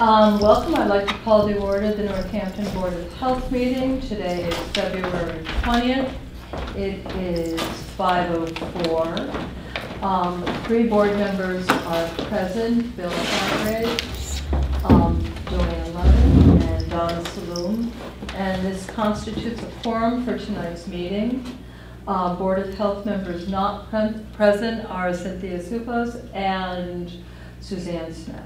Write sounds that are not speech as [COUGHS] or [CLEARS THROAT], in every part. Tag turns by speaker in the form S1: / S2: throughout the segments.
S1: Um, welcome, I'd like to call to order the Northampton Board of Health meeting. Today is February twentieth. It is five oh four. Um, three board members are present, Bill Hartridge, um, Joanne Levin, and Donna Saloom. And this constitutes a quorum for tonight's meeting. Uh, Board of Health members not pre- present are Cynthia Supos and Suzanne Smith.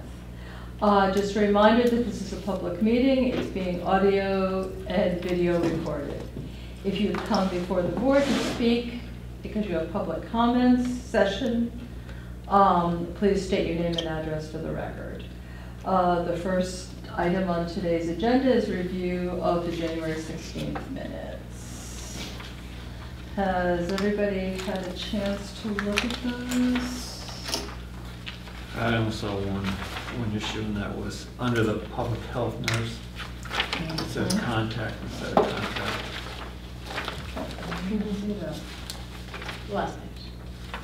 S1: Uh, Just a reminder that this is a public meeting, it's being audio and video recorded. If you come before the board to speak because you have public comments session, um, please state your name and address for the record. Uh, The first item on today's agenda is review of the January 16th minutes. Has everybody had a chance to look at those?
S2: I saw one, one issue, and that was under the public health nurse. It says
S1: Mhm.
S2: contact instead of contact.
S1: You can see that.
S3: Last page.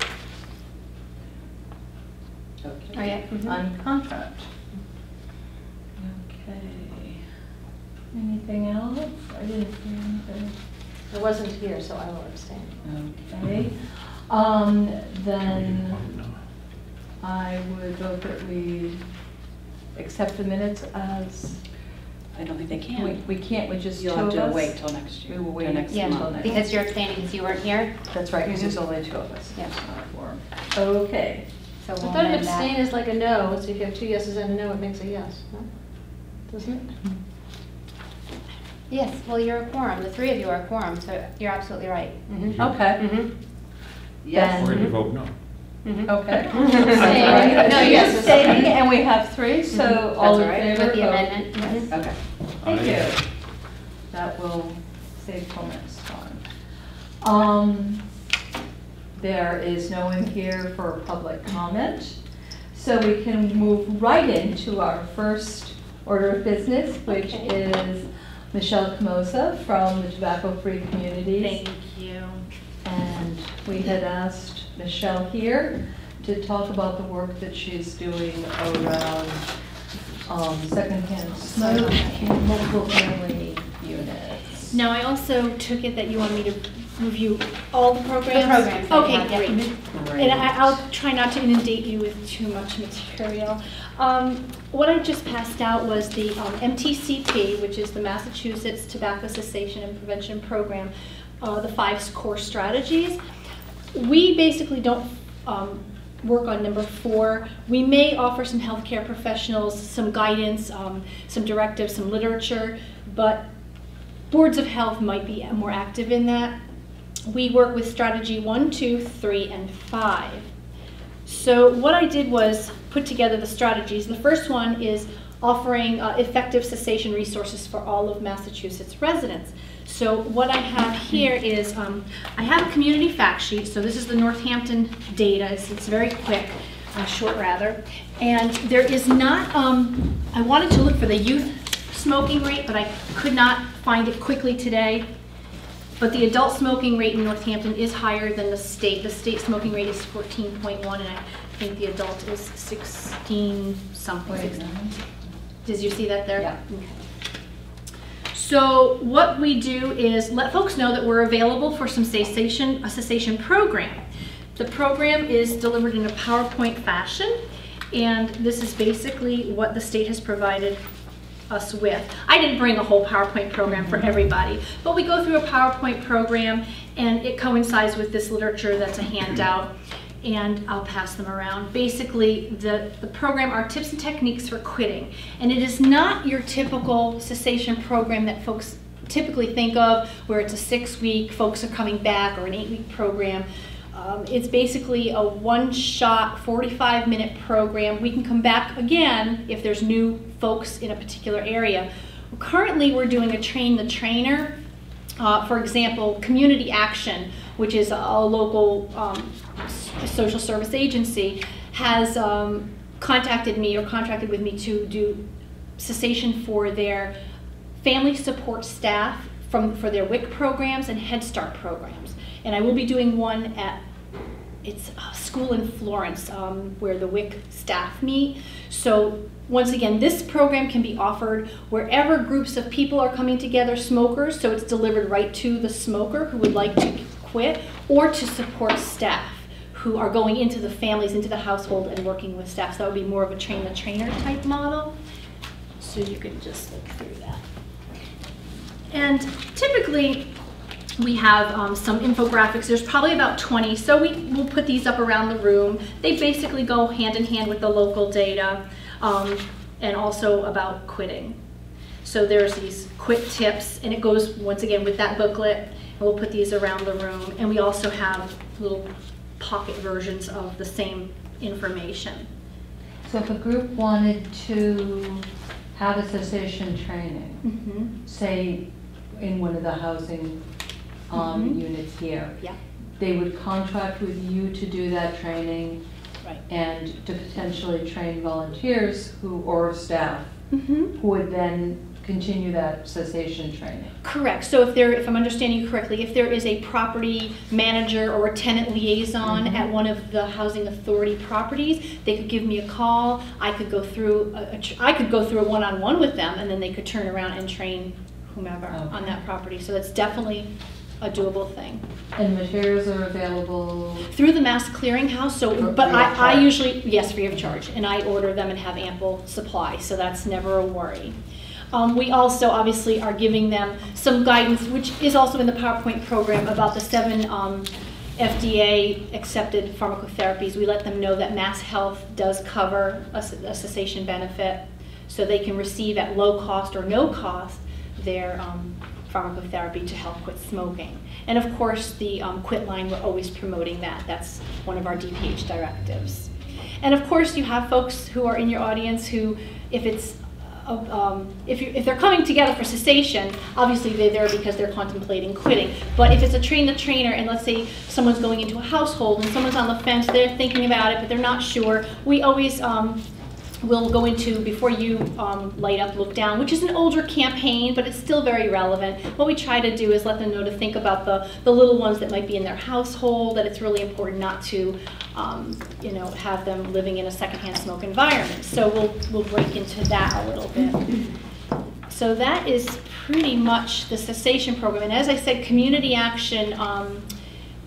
S4: Oh,
S3: Okay.
S4: yeah. mhm.
S1: On contract. Okay. Anything else? I didn't see anything.
S3: I wasn't here, so I will abstain.
S1: Okay. Um, then I would vote that we accept the minutes as,
S4: I don't think they
S1: we,
S4: can.
S1: we can't, we just two
S4: You'll have
S1: of
S4: to
S1: us?
S4: wait till next year.
S1: We will
S4: till
S1: wait
S4: next
S1: until
S4: month.
S1: next-
S4: month.
S5: Because you're abstaining because you weren't here,
S1: That's right, because there's only two of us.
S5: Yeah.
S1: It's not a quorum. Okay.
S5: so
S3: I
S5: we'll
S3: thought an
S5: amend
S3: abstain
S5: that.
S3: is like a no, so if you have two yeses and a no, it makes a yes, no? Doesn't it?
S5: Yes, well, you're a quorum, the three of you are a quorum, so you're absolutely right.
S3: Mm-hmm.
S1: Okay,
S3: Mm-hmm.
S1: Yes.
S2: Or you vote no. Mm-hmm.
S1: okay. [LAUGHS] [LAUGHS]
S3: Abstain.
S1: No,
S3: Two
S1: you're
S3: yeses.
S1: abstaining, and we have three, mm-hmm. so all in
S3: That's
S1: favor?
S5: With the
S1: vote.
S5: amendment, yes. Mm-hmm.
S4: Okay.
S1: Thank you. That will save till next time. Um, there is no one here for public comment, so we can move right into our first order of business, which
S3: Okay.
S1: is Michelle Camosa from the Tobacco Free Communities.
S5: Thank you.
S1: And we had asked Michelle here to talk about the work that she's doing around um, secondhand smoke in multiple family units.
S6: Now, I also took it that you want me to review all the programs?
S5: The programs
S6: Okay, great. And I, I'll try not to inundate you with too much material. Um, what I just passed out was the um, MTCP, which is the Massachusetts Tobacco Cessation and Prevention Program, uh, the five core strategies. We basically don't um, work on number four. We may offer some healthcare professionals some guidance, um, some directives, some literature, but boards of health might be more active in that. We work with strategy one, two, three, and five. So what I did was put together the strategies. The first one is offering uh, effective cessation resources for all of Massachusetts residents. So what I have here is, um, I have a community fact sheet, so this is the Northampton data, it's, it's very quick, uh, short rather. And there is not, um, I wanted to look for the youth smoking rate, but I could not find it quickly today. But the adult smoking rate in Northampton is higher than the state. The state smoking rate is 14.1, and I think the adult is 16 something. Did you see that there?
S1: Yeah.
S6: Okay. So what we do is let folks know that we're available for some cessation, a cessation program. The program is delivered in a PowerPoint fashion, and this is basically what the state has provided us with. I didn't bring a whole PowerPoint program for everybody, but we go through a PowerPoint program, and it coincides with this literature that's a handout and I'll pass them around. Basically, the, the program are tips and techniques for quitting. And it is not your typical cessation program that folks typically think of, where it's a six week, folks are coming back, or an eight week program. Um, it's basically a one shot, 45 minute program. We can come back again if there's new folks in a particular area. Currently, we're doing a train the trainer. Uh, for example, Community Action, which is a, a local um, social service agency, has um, contacted me or contracted with me to do cessation for their family support staff from for their WIC programs and Head Start programs. And I will be doing one at it's a school in Florence um, where the WIC staff meet. So once again, this program can be offered wherever groups of people are coming together, smokers, so it's delivered right to the smoker who would like to quit, or to support staff who are going into the families, into the household and working with staff. So that would be more of a train the trainer type model. So you can just look through that. And typically, we have um, some infographics. There's probably about 20, so we will put these up around the room. They basically go hand in hand with the local data um, and also about quitting. So there's these quick tips, and it goes once again with that booklet. And we'll put these around the room, and we also have little pocket versions of the same information.
S7: So if a group wanted to have a cessation training,
S6: Mm-hmm.
S7: say in one of the housing um,
S6: Mhm.
S7: units here,
S6: Yeah,
S7: they would contract with you to do that training
S6: right.
S7: and to potentially train volunteers who, or staff,
S6: Mm-hmm.
S7: who would then continue that cessation training.
S6: Correct. So if there, if I'm understanding you correctly, if there is a property manager or a tenant liaison
S7: Mhm.
S6: at one of the housing authority properties, they could give me a call. I could go through, a, a I could go through a one-on-one with them, and then they could turn around and train whomever on that property. So that's definitely a doable thing.
S7: And materials are available,
S6: Through the Mass Clearinghouse, so, but I, I usually, yes, free of charge, and I order them and have ample supply, so that's never a worry. Um, we also obviously are giving them some guidance, which is also in the PowerPoint program, about the seven, um, FDA-accepted pharmacotherapies. We let them know that Mass Health does cover a cessation benefit, so they can receive at low cost or no cost their um, pharmacotherapy to help quit smoking. And of course, the um, quit line, we're always promoting that. That's one of our DPH directives. And of course, you have folks who are in your audience who, if it's uh, um, if, you, if they're coming together for cessation, obviously they're there because they're contemplating quitting. But if it's a train the trainer, and let's say someone's going into a household and someone's on the fence, they're thinking about it, but they're not sure, we always um, will go into before you um, light up, look down, which is an older campaign, but it's still very relevant. What we try to do is let them know to think about the, the little ones that might be in their household, that it's really important not to, um, you know, have them living in a secondhand smoke environment. So we'll, we'll break into that a little bit. So that is pretty much the cessation program. And as I said, community action, um,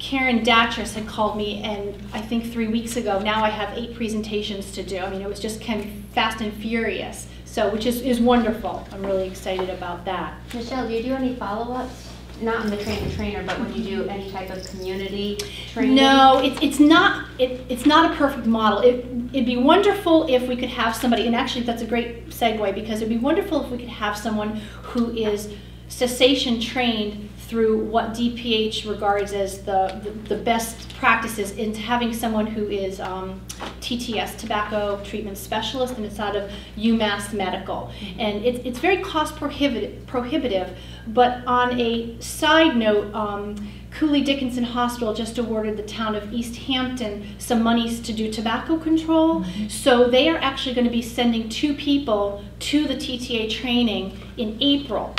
S6: Karen Datras had called me, and I think three weeks ago, now I have eight presentations to do. I mean, it was just kind of fast and furious, so, which is, is wonderful. I'm really excited about that.
S5: Michelle, do you do any follow-ups? Not in the train the trainer, but when you do any type of community training?
S6: No, it, it's not, it, it's not a perfect model. It, it'd be wonderful if we could have somebody, and actually that's a great segue, because it'd be wonderful if we could have someone who is cessation trained through what DPH regards as the, the, the best practices into having someone who is um, TTS, tobacco treatment specialist, and it's out of UMass Medical. And it's, it's very cost prohibitive, prohibitive, but on a side note, um, Cooley Dickinson Hospital just awarded the town of Easthampton some monies to do tobacco control. So they are actually going to be sending two people to the TTA training in April.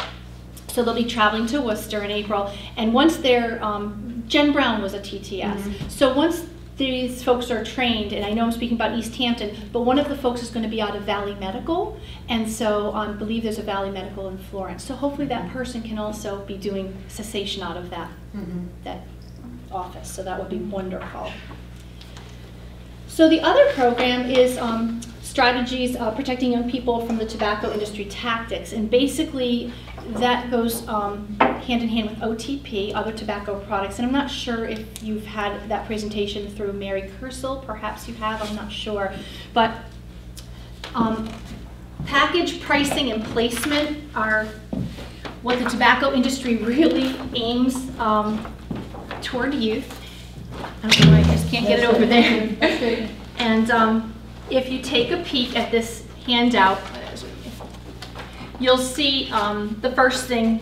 S6: So they'll be traveling to Worcester in April. And once they're, um, Jen Brown was a TTS. So once these folks are trained, and I know I'm speaking about Easthampton, but one of the folks is going to be out of Valley Medical. And so I um, believe there's a Valley Medical in Florence. So hopefully that person can also be doing cessation out of that,
S5: Mhm.
S6: that office. So that would be wonderful. So the other program is um, strategies uh, protecting young people from the tobacco industry tactics, and basically that goes um, hand in hand with OTP, other tobacco products. And I'm not sure if you've had that presentation through Mary Kersel. Perhaps you have. I'm not sure, but um, package pricing and placement are what the tobacco industry [LAUGHS] really aims um, toward youth. I don't know why I just can't get it over there. And um, if you take a peek at this handout, you'll see um, the first thing,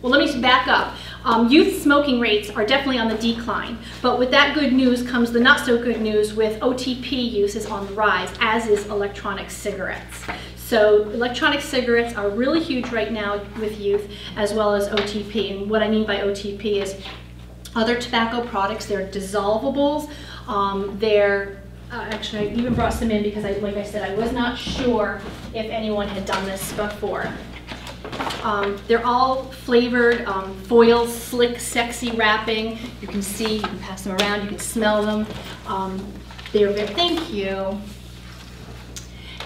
S6: well, let me back up. Um, Youth smoking rates are definitely on the decline, but with that good news comes the not so good news with OTP use is on the rise, as is electronic cigarettes. So electronic cigarettes are really huge right now with youth, as well as OTP. And what I mean by OTP is other tobacco products, they're dissolvables, um, they're uh, actually, I even brought some in because I, like I said, I was not sure if anyone had done this before. Um, they're all flavored, um, foil, slick, sexy wrapping. You can see, you can pass them around, you can smell them. Um, they're very, thank you.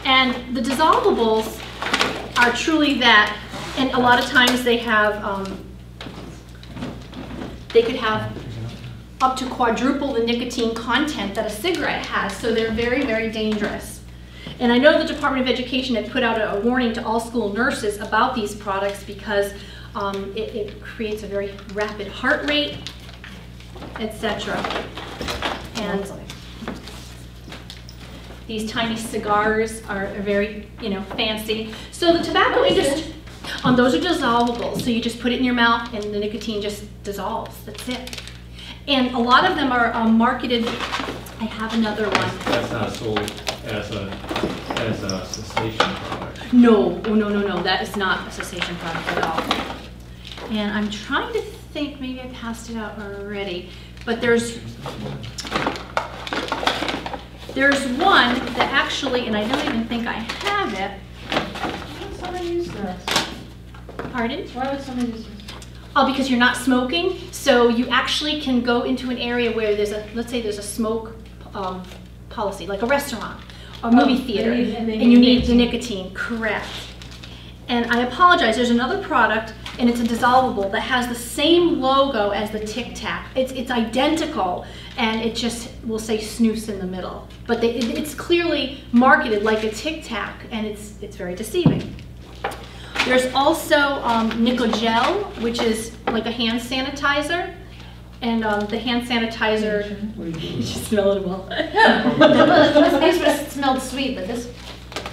S6: And the dissolvables are truly that, and a lot of times they have, um, they could have up to quadruple the nicotine content that a cigarette has, so they're very, very dangerous. And I know the Department of Education had put out a a warning to all school nurses about these products because um, it, it creates a very rapid heart rate, etc. And these tiny cigars are are very, you know, fancy. So the tobacco industry, um, those are dissolvable, so you just put it in your mouth and the nicotine just dissolves, that's it. And a lot of them are um, marketed, I have another one.
S2: That's not sold as a, as a cessation product.
S6: No, oh, no, no, no, that is not a cessation product at all. And I'm trying to think, maybe I passed it out already, but there's, there's one that actually, and I don't even think I have it,
S3: Why would somebody use this?
S6: pardon?
S3: Why would somebody use this?
S6: Oh, because you're not smoking, so you actually can go into an area where there's a, let's say there's a smoke um, policy, like a restaurant or movie
S3: Oh,
S6: theater,
S3: need- and
S6: and you
S3: need
S6: need the nicotine, correct. And I apologize, there's another product, and it's a dissolvable that has the same logo as the Tic Tac. It's, it's identical, and it just will say snooze in the middle. But they, it- it's clearly marketed like a Tic Tac, and it's, it's very deceiving. There's also um, Nicogel, which is like a hand sanitizer. And um, the hand sanitizer, [LAUGHS] you just smell it well.
S3: These were smelled sweet, but this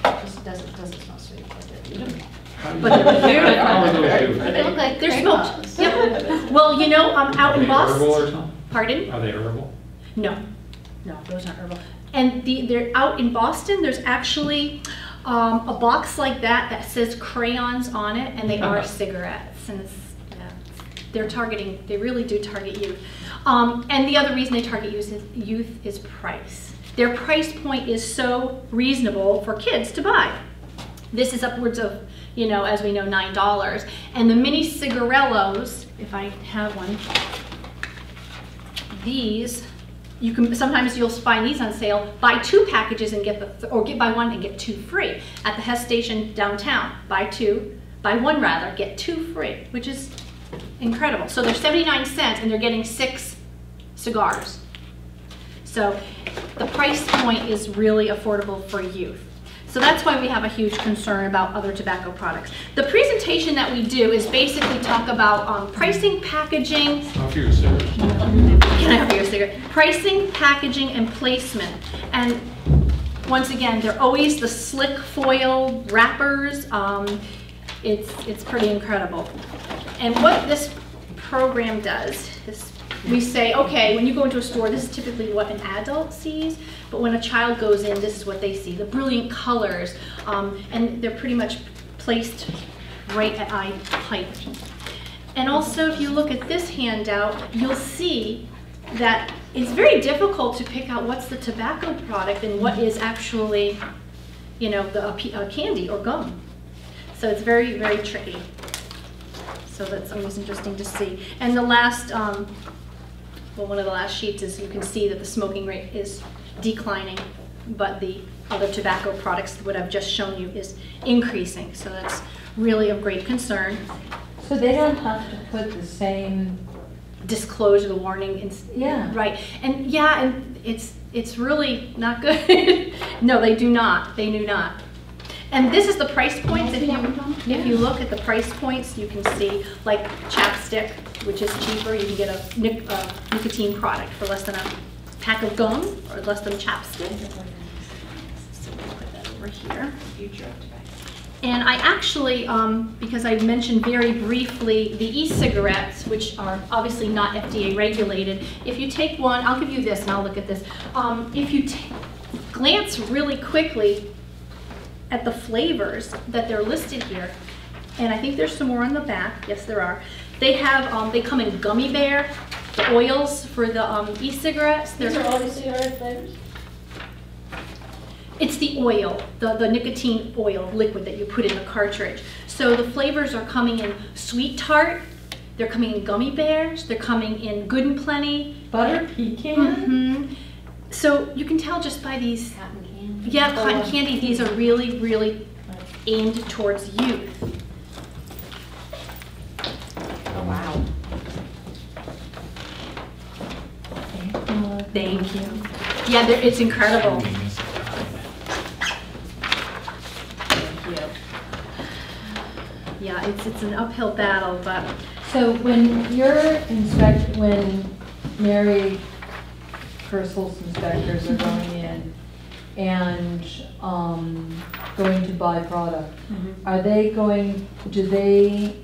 S3: just doesn't, doesn't smell sweet.
S6: But they're
S2: How
S6: beautiful.
S2: do they
S5: look like
S6: They're smoked. Yep. Well, you know, I'm out in
S2: they herbal or
S6: Boston. Pardon?
S2: Are they herbal?
S6: No, no, those aren't herbal. And the, they're out in Boston, there's actually um, a box like that that says crayons on it, and they are cigarettes, and yeah, they're targeting, they really do target youth. Um, and the other reason they target youth is, youth is price. Their price point is so reasonable for kids to buy. This is upwards of, you know, as we know, nine dollars. And the mini cigarillos, if I have one, these, you can, sometimes you'll find these on sale, buy two packages and get the, or get buy one and get two free. At the Hess Station downtown, buy two, buy one rather, get two free, which is incredible. So they're 79 cents and they're getting six cigars. So the price point is really affordable for youth. So that's why we have a huge concern about other tobacco products. The presentation that we do is basically talk about um, pricing, packaging? Can I cigarette? Pricing, packaging, and placement. And once again, they're always the slick foil wrappers. Um, it's, it's pretty incredible. And what this program does is we say, okay, when you go into a store, this is typically what an adult sees, but when a child goes in, this is what they see, the brilliant colors, um, and they're pretty much placed right at eye height. And also, if you look at this handout, you'll see that it's very difficult to pick out what's the tobacco product and what is actually, you know, the pe- uh, candy or gum. So it's very, very tricky. So that's always interesting to see. And the last, um, well, one of the last sheets is you can see that the smoking rate is declining, but the other tobacco products, what I've just shown you, is increasing. So that's really of great concern.
S7: So they don't have to put the same,
S6: Disclosure, the warning, and
S7: Yeah.
S6: right. And yeah, and it's it's really not good. [LAUGHS] no, they do not. They do not. And this is the price points. If you if you look at the price points, you can see like chapstick, which is cheaper. You can get a nic- a nicotine product for less than a pack of gum or less than chapstick. So we'll put that over here. And I actually, um, because I mentioned very briefly the e-cigarettes, which are obviously not FDA regulated, if you take one, I'll give you this and I'll look at this. Um, if you glance really quickly at the flavors that they're listed here, and I think there's some more on the back, yes there are. They have, um, they come in gummy bear, the oils for the um, e-cigarettes.
S3: These are all the cigarette flavors?
S6: It's the oil, the, the nicotine oil liquid that you put in the cartridge. So the flavors are coming in sweet tart, they're coming in gummy bears, they're coming in good and plenty.
S7: Butter pecan?
S6: Mhm. So you can tell just by these,
S5: Cotton candy.
S6: yeah, cotton candy, these are really, really aimed towards youth.
S5: Oh, wow.
S6: Thank you. Yeah, they're- it's incredible. Thank you. Yeah, it's, it's an uphill battle, but
S7: So when your inspect, when Mary Purcell's inspectors are going in and, um, going to buy product, are they going, do they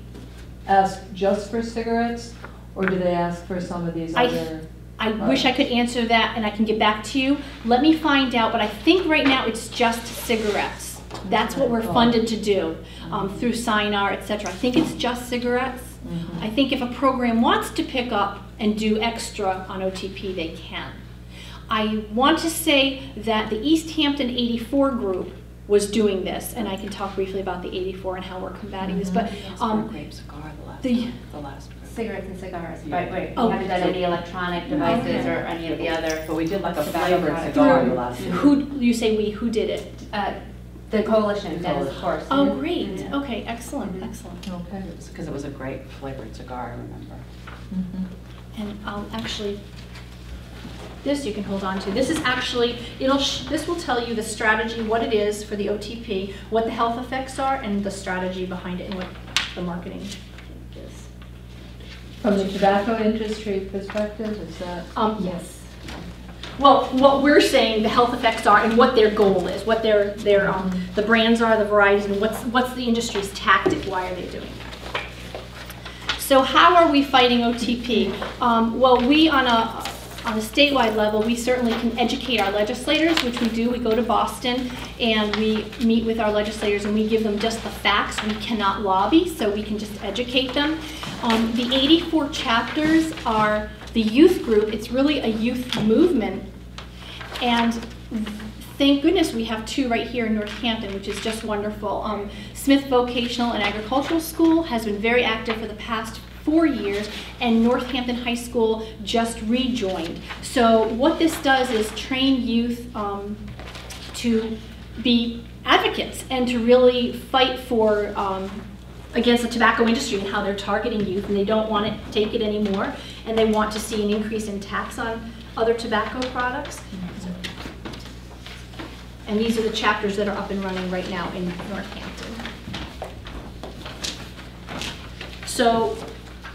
S7: ask just for cigarettes? Or do they ask for some of these
S6: I-
S7: other?
S6: I wish I could answer that and I can get back to you. Let me find out, but I think right now it's just cigarettes. That's what we're funded to do, um, through Synar, et cetera. I think it's just cigarettes.
S7: Mhm.
S6: I think if a program wants to pick up and do extra on OTP, they can. I want to say that the Easthampton 84 group was doing this, and I can talk briefly about the 84 and how we're combating this, but, um,
S4: Grape cigar, the last,
S6: the-
S4: the last.
S5: Cigarettes and cigars, right, right.
S6: Oh.
S5: We haven't done any electronic devices or any of the other.
S4: But we did like a
S5: tobacco
S4: flavored cigar the last.
S6: who, you say we, who did it?
S5: Uh, The coalition, Dennis, of course.
S6: Oh,
S5: Mhm.
S6: great,
S5: Mhm.
S6: okay, excellent,
S5: Mhm.
S6: excellent.
S7: Okay.
S4: Because it was a great flavored cigar, I remember.
S7: Mhm.
S6: And I'll actually, this you can hold on to. This is actually, it'll, sh- this will tell you the strategy, what it is for the OTP, what the health effects are, and the strategy behind it, and what the marketing is.
S7: From the tobacco industry perspective, is that?
S6: Um, yes. Well, what we're saying the health effects are and what their goal is, what their, their, um, the brands are, the varieties, and what's, what's the industry's tactic, why are they doing that? So how are we fighting OTP? Um, well, we on a, on a statewide level, we certainly can educate our legislators, which we do. We go to Boston and we meet with our legislators and we give them just the facts. We cannot lobby, so we can just educate them. Um, the 84 chapters are the youth group. It's really a youth movement. And thank goodness we have two right here in Northampton, which is just wonderful. Um, Smith Vocational and Agricultural School has been very active for the past four years, and Northampton High School just rejoined. So what this does is train youth um, to be advocates and to really fight for um, against the tobacco industry and how they're targeting youth, and they don't want to take it anymore, and they want to see an increase in tax on other tobacco products. And these are the chapters that are up and running right now in Northampton. So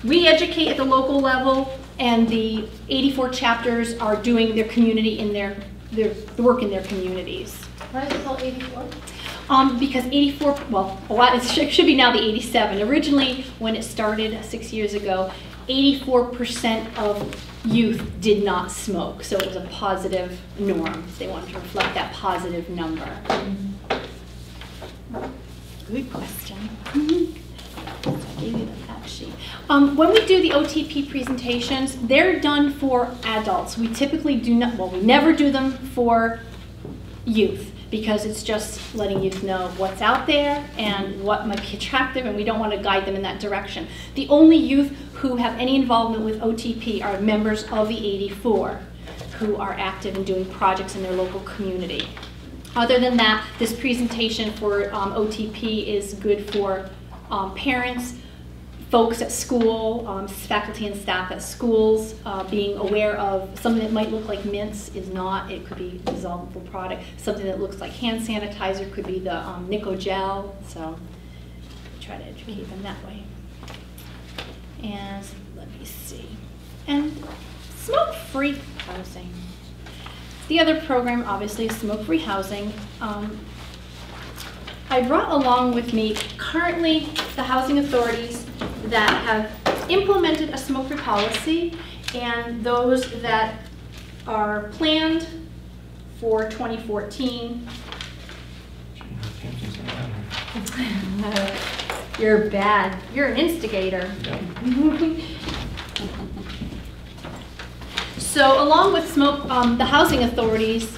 S6: we educate at the local level, and the 84 chapters are doing their community in their, their the work in their communities.
S3: Why is it called 84?
S6: Um, because 84, well, a lot, it should should be now the 87. Originally, when it started six years ago, 84% of youth did not smoke, so it was a positive norm. They wanted to reflect that positive number. Good question. I gave you the fact sheet. Um, when we do the OTP presentations, they're done for adults. We typically do not, well, we never do them for youth because it's just letting youth know what's out there and what might be attractive, and we don't want to guide them in that direction. The only youth who have any involvement with OTP are members of the 84 who are active in doing projects in their local community. Other than that, this presentation for um, OTP is good for um, parents, folks at school, um, faculty and staff at schools, uh, being aware of something that might look like mints is not, it could be a dissolvable product. Something that looks like hand sanitizer could be the um, Nico gel, so try to educate them that way. And let me see. And smoke-free housing. The other program, obviously, is smoke-free housing. Um, I brought along with me currently the housing authorities that have implemented a smoke-free policy and those that are planned for 2014. [LAUGHS] You're bad. You're an instigator. [LAUGHS] So along with smoke, um, the housing authorities,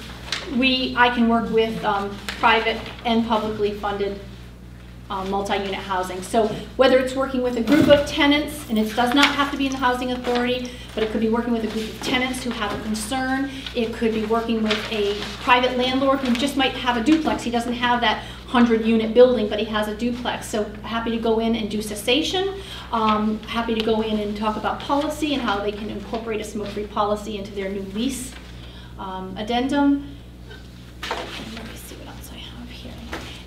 S6: we, I can work with um, private and publicly funded um, multi-unit housing. So whether it's working with a group of tenants, and it does not have to be in the housing authority, but it could be working with a group of tenants who have a concern. It could be working with a private landlord who just might have a duplex. He doesn't have that 100-unit building, but he has a duplex. So happy to go in and do cessation. Um, Happy to go in and talk about policy and how they can incorporate a smoke-free policy into their new lease um, addendum.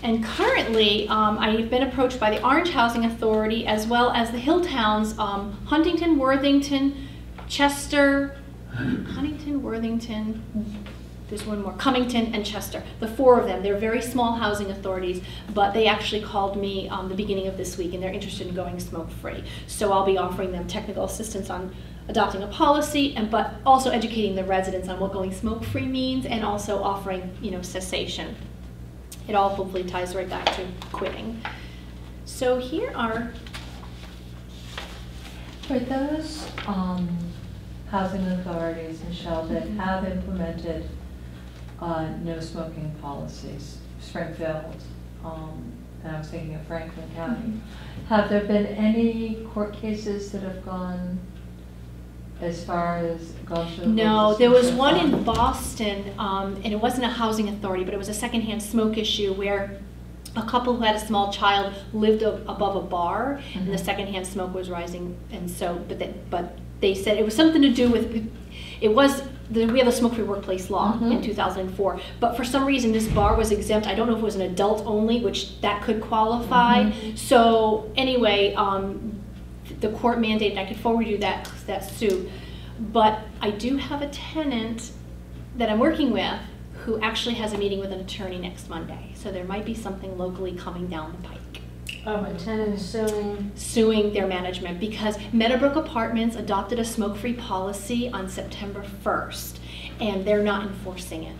S6: And currently, um, I've been approached by the Orange Housing Authority as well as the Hill Towns, um, Huntington, Worthington, Chester, Huntington, Worthington, there's one more, Cummington and Chester. The four of them, they're very small housing authorities, but they actually called me um, the beginning of this week and they're interested in going smoke-free. So I'll be offering them technical assistance on adopting a policy and but also educating the residents on what going smoke-free means and also offering, you know, cessation. It all hopefully ties right back to quitting. So here are,
S7: For those um, housing authorities, Michelle, that
S6: Mhm.
S7: have implemented uh, no smoking policies, Springfield, um, and I was thinking of Franklin County, have there been any court cases that have gone as far as
S6: no, there was one in Boston, um, and it wasn't a housing authority, but it was a secondhand smoke issue where a couple who had a small child lived above a bar, and the
S7: Mhm.
S6: secondhand smoke was rising, and so, but they, but they said it was something to do with, it was, the- we have a smoke-free workplace law in
S7: Mhm.
S6: 2004, but for some reason, this bar was exempt, I don't know if it was an adult only, which that could qualify.
S7: Mhm.
S6: So, anyway, um, the court mandated, I could forward you that, that suit, but I do have a tenant that I'm working with who actually has a meeting with an attorney next Monday. So there might be something locally coming down the pike
S3: Um, a tenant suing.
S6: suing their management because Meadowbrook Apartments adopted a smoke-free policy on September 1st, and they're not enforcing it.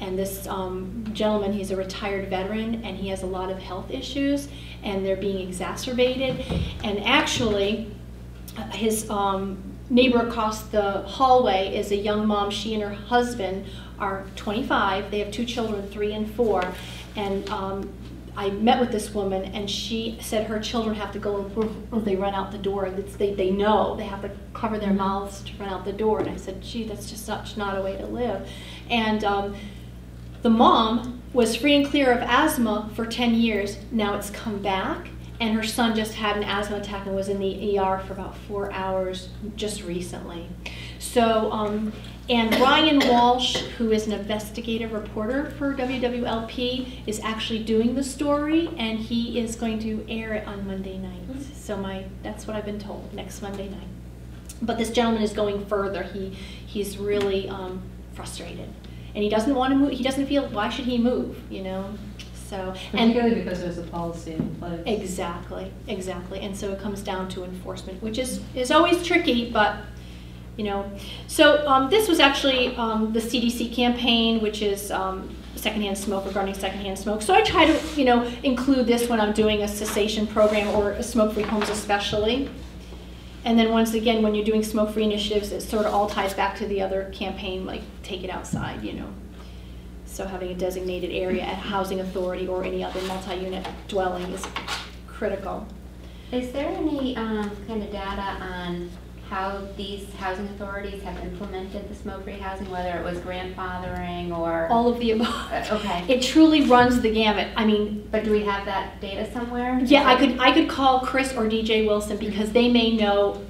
S6: And this um, gentleman, he's a retired veteran, and he has a lot of health issues, and they're being exacerbated. And actually, his um, neighbor across the hallway is a young mom. She and her husband are 25. They have two children, three and four. And um, I met with this woman, and she said her children have to go, they run out the door. It's, they, they know they have to cover their mouths to run out the door. And I said, gee, that's just such not a way to live. And um, the mom was free and clear of asthma for 10 years. Now it's come back, and her son just had an asthma attack and was in the ER for about four hours just recently. So, um, and Ryan Walsh, who is an investigative reporter for WWLP, is actually doing the story, and he is going to air it on Monday night. So my, that's what I've been told, next Monday night. But this gentleman is going further. He, he's really um, frustrated. And he doesn't want to move, he doesn't feel, why should he move, you know? So, and
S7: because there's a policy in place.
S6: Exactly, exactly. And so it comes down to enforcement, which is, is always tricky, but, you know. So um, this was actually um, the CDC campaign, which is um, secondhand smoke, regarding secondhand smoke. So I try to, you know, include this when I'm doing a cessation program or a smoke-free homes especially. And then once again, when you're doing smoke-free initiatives, it sort of all ties back to the other campaign, like take it outside, you know. So having a designated area at housing authority or any other multi-unit dwelling is critical.
S5: Is there any um, kind of data on how these housing authorities have implemented the smoke-free housing, whether it was grandfathering or?
S6: All of the
S5: Uh,
S6: above.
S5: Okay, [LAUGHS]
S6: It truly runs the gamut. I mean,
S5: but do we have that data somewhere?
S6: yeah, I could, I could call Chris or DJ Wilson because they may know,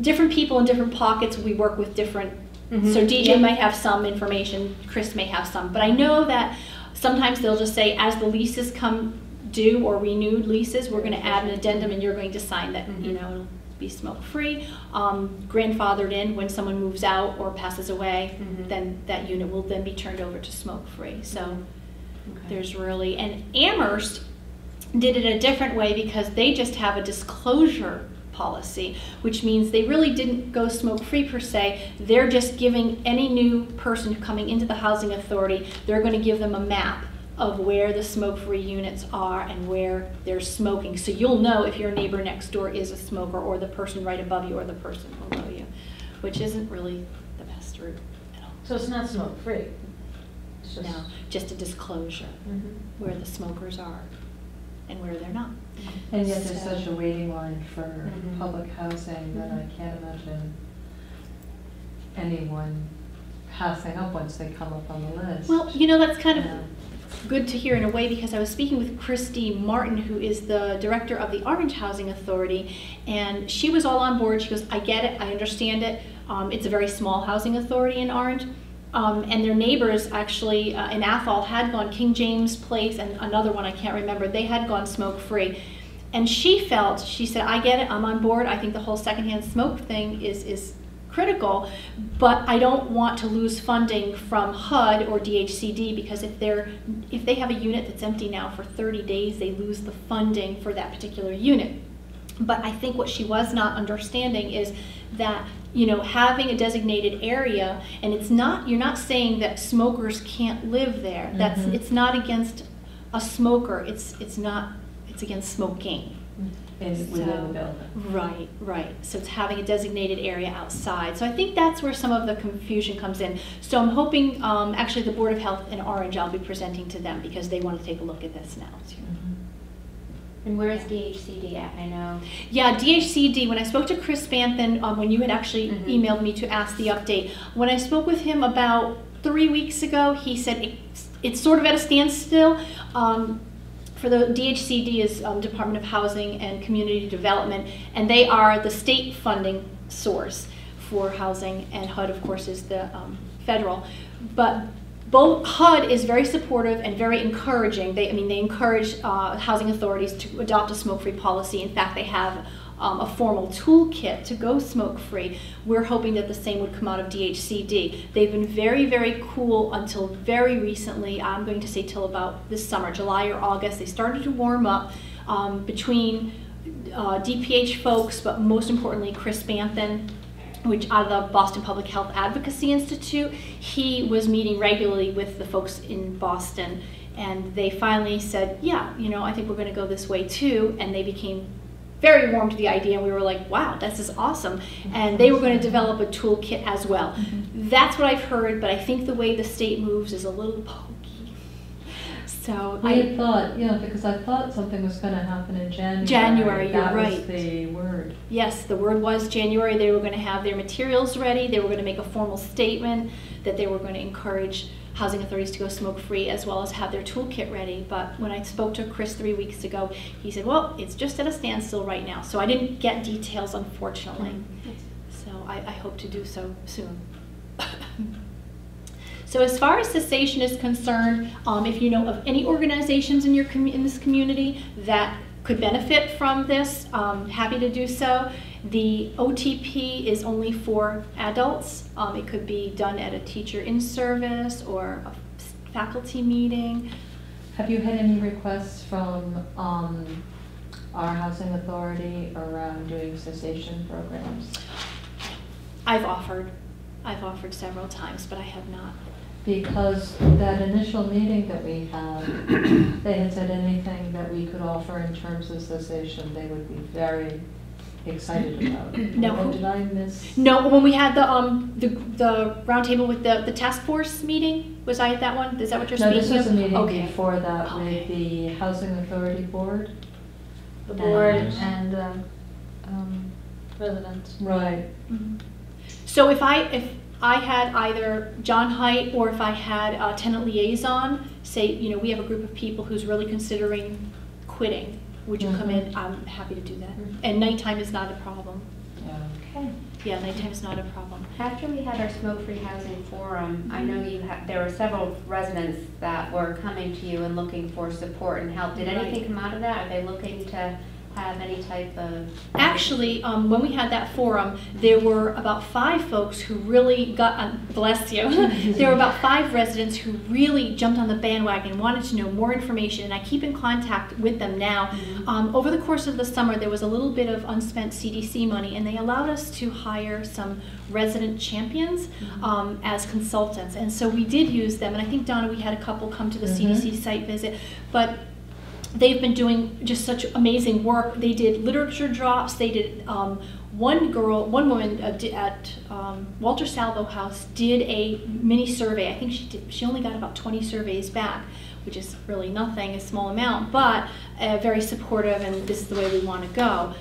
S6: different people in different pockets, we work with different So
S5: Mhm.
S6: DJ
S5: Yeah.
S6: might have some information, Chris may have some, but I know that sometimes they'll just say, as the leases come due or renewed leases, we're gonna add an addendum and you're going to sign that, you
S5: Mhm.
S6: know, be smoke-free. Um, grandfathered in, when someone moves out or passes away,
S5: Mhm.
S6: then that unit will then be turned over to smoke-free, so
S5: Okay.
S6: there's really, and Amherst did it a different way because they just have a disclosure policy, which means they really didn't go smoke-free per se. They're just giving any new person coming into the housing authority, they're gonna give them a map of where the smoke-free units are and where they're smoking. So you'll know if your neighbor next door is a smoker or the person right above you or the person below you, which isn't really the best route at all.
S3: So it's not smoke-free?
S7: It's just-
S6: No, just a disclosure
S5: Mhm.
S6: where the smokers are and where they're not.
S7: And yet there's
S6: So-
S7: such a waiting line for
S5: Mhm.
S7: public housing that I can't imagine anyone passing up once they come up on the list.
S6: Well, you know, that's kind of
S7: Yeah.
S6: Good to hear in a way because I was speaking with Christy Martin, who is the director of the Orange Housing Authority, and she was all on board. She goes, I get it, I understand it. Um, it's a very small housing authority in Orange. Um, and their neighbors actually uh, in Athol had gone King James Place and another one I can't remember. They had gone smoke free, and she felt she said, "I get it. I'm on board. I think the whole secondhand smoke thing is is critical, but I don't want to lose funding from HUD or DHCD because if they're if they have a unit that's empty now for 30 days, they lose the funding for that particular unit. But I think what she was not understanding is that, you know, having a designated area, and it's not, you're not saying that smokers can't live there. That's,
S7: Mhm.
S6: it's not against a smoker, it's, it's not, it's against smoking.
S7: In, within the building.
S6: Right, right. So it's having a designated area outside. So I think that's where some of the confusion comes in. So I'm hoping, um, actually, the Board of Health in Orange, I'll be presenting to them because they want to take a look at this now. too.
S5: And where is DHCD at? I know.
S6: Yeah, DHCD, when I spoke to Chris Banthin, um, when you had actually
S5: Mhm.
S6: emailed me to ask the update, when I spoke with him about three weeks ago, he said it's, it's sort of at a standstill. Um, for the DHCD is um, Department of Housing and Community Development, and they are the state funding source for housing, and HUD, of course, is the um, federal. But both HUD is very supportive and very encouraging. They, I mean, they encourage uh, housing authorities to adopt a smoke-free policy. In fact, they have um, a formal toolkit to go smoke-free. We're hoping that the same would come out of DHCD. They've been very, very cool until very recently. I'm going to say till about this summer, July or August. They started to warm up um, between uh, DPH folks, but most importantly, Chris Banthin, which out of the Boston Public Health Advocacy Institute, he was meeting regularly with the folks in Boston, and they finally said, "Yeah, you know, I think we're going to go this way too," and they became very warm to the idea, and we were like, "Wow, this is awesome!" And they were going to mm-hmm. develop a toolkit as well. Mm-hmm. That's what I've heard, but I think the way the state moves is a little pokey. So
S7: I
S6: I,
S7: thought, you know, because I thought something was gonna happen in January.
S6: January, you're
S7: That
S6: right.
S7: the word.
S6: Yes, the word was January, they were going to have their materials ready, they were going to make a formal statement that they were going to encourage housing authorities to go smoke-free as well as have their toolkit ready. But when I spoke to Chris three weeks ago, he said, well, it's just at a standstill right now. So I didn't get details unfortunately. So I, I hope to do so soon. [LAUGHS] So as far as cessation is concerned, um, if you know of any organizations in your in this community that could benefit from this, um, happy to do so. The OTP is only for adults. Um, it could be done at a teacher in service or a faculty meeting.
S7: Have you had any requests from, um, our housing authority around doing cessation programs?
S6: I've offered, I've offered several times, but I have not.
S7: Because that initial meeting that we had, they had said anything that we could offer in terms of cessation, they would be very excited about. [CLEARS THROAT]
S6: No.
S7: Or Did I miss?
S6: No, when we had the, um, the, the roundtable with the, the task force meeting, was I at that one? Is that what you're
S7: No,
S6: speaking
S7: this was a meeting
S6: Okay.
S7: before that
S6: Okay.
S7: with the Housing Authority Board.
S3: The
S7: board
S3: and, um, um, residents.
S7: Right.
S6: Mhm. So if I, if I had either Jon Hite or if I had a tenant liaison, say, you know, we have a group of people who's really considering quitting, would you come in?
S7: Mhm.
S6: I'm happy to do that.
S5: Mhm.
S6: And nighttime is not a problem.
S7: Yeah.
S5: Okay.
S6: Yeah, nighttime is not a problem.
S5: After we had our smoke-free housing forum, I know you had, there were several residents that were coming to you and looking for support and help. Did anything come out of that? Are they looking to have any type of?
S6: Actually, um, when we had that forum, there were about five folks who really got, uh, bless you, [LAUGHS] there were about five residents who really jumped on the bandwagon, wanted to know more information, and I keep in contact with them now.
S5: Mhm.
S6: Um, over the course of the summer, there was a little bit of unspent CDC money, and they allowed us to hire some resident champions um, as consultants. And so we did use them, and I think, Donna, we had a couple come to the
S7: Mhm.
S6: CDC site visit. But they've been doing just such amazing work. They did literature drops, they did um, one girl, one woman uh, at um, Walter Salvo House did a mini survey. I think she did, she only got about 20 surveys back, which is really nothing, a small amount, but uh, very supportive, and this is the way we want to go.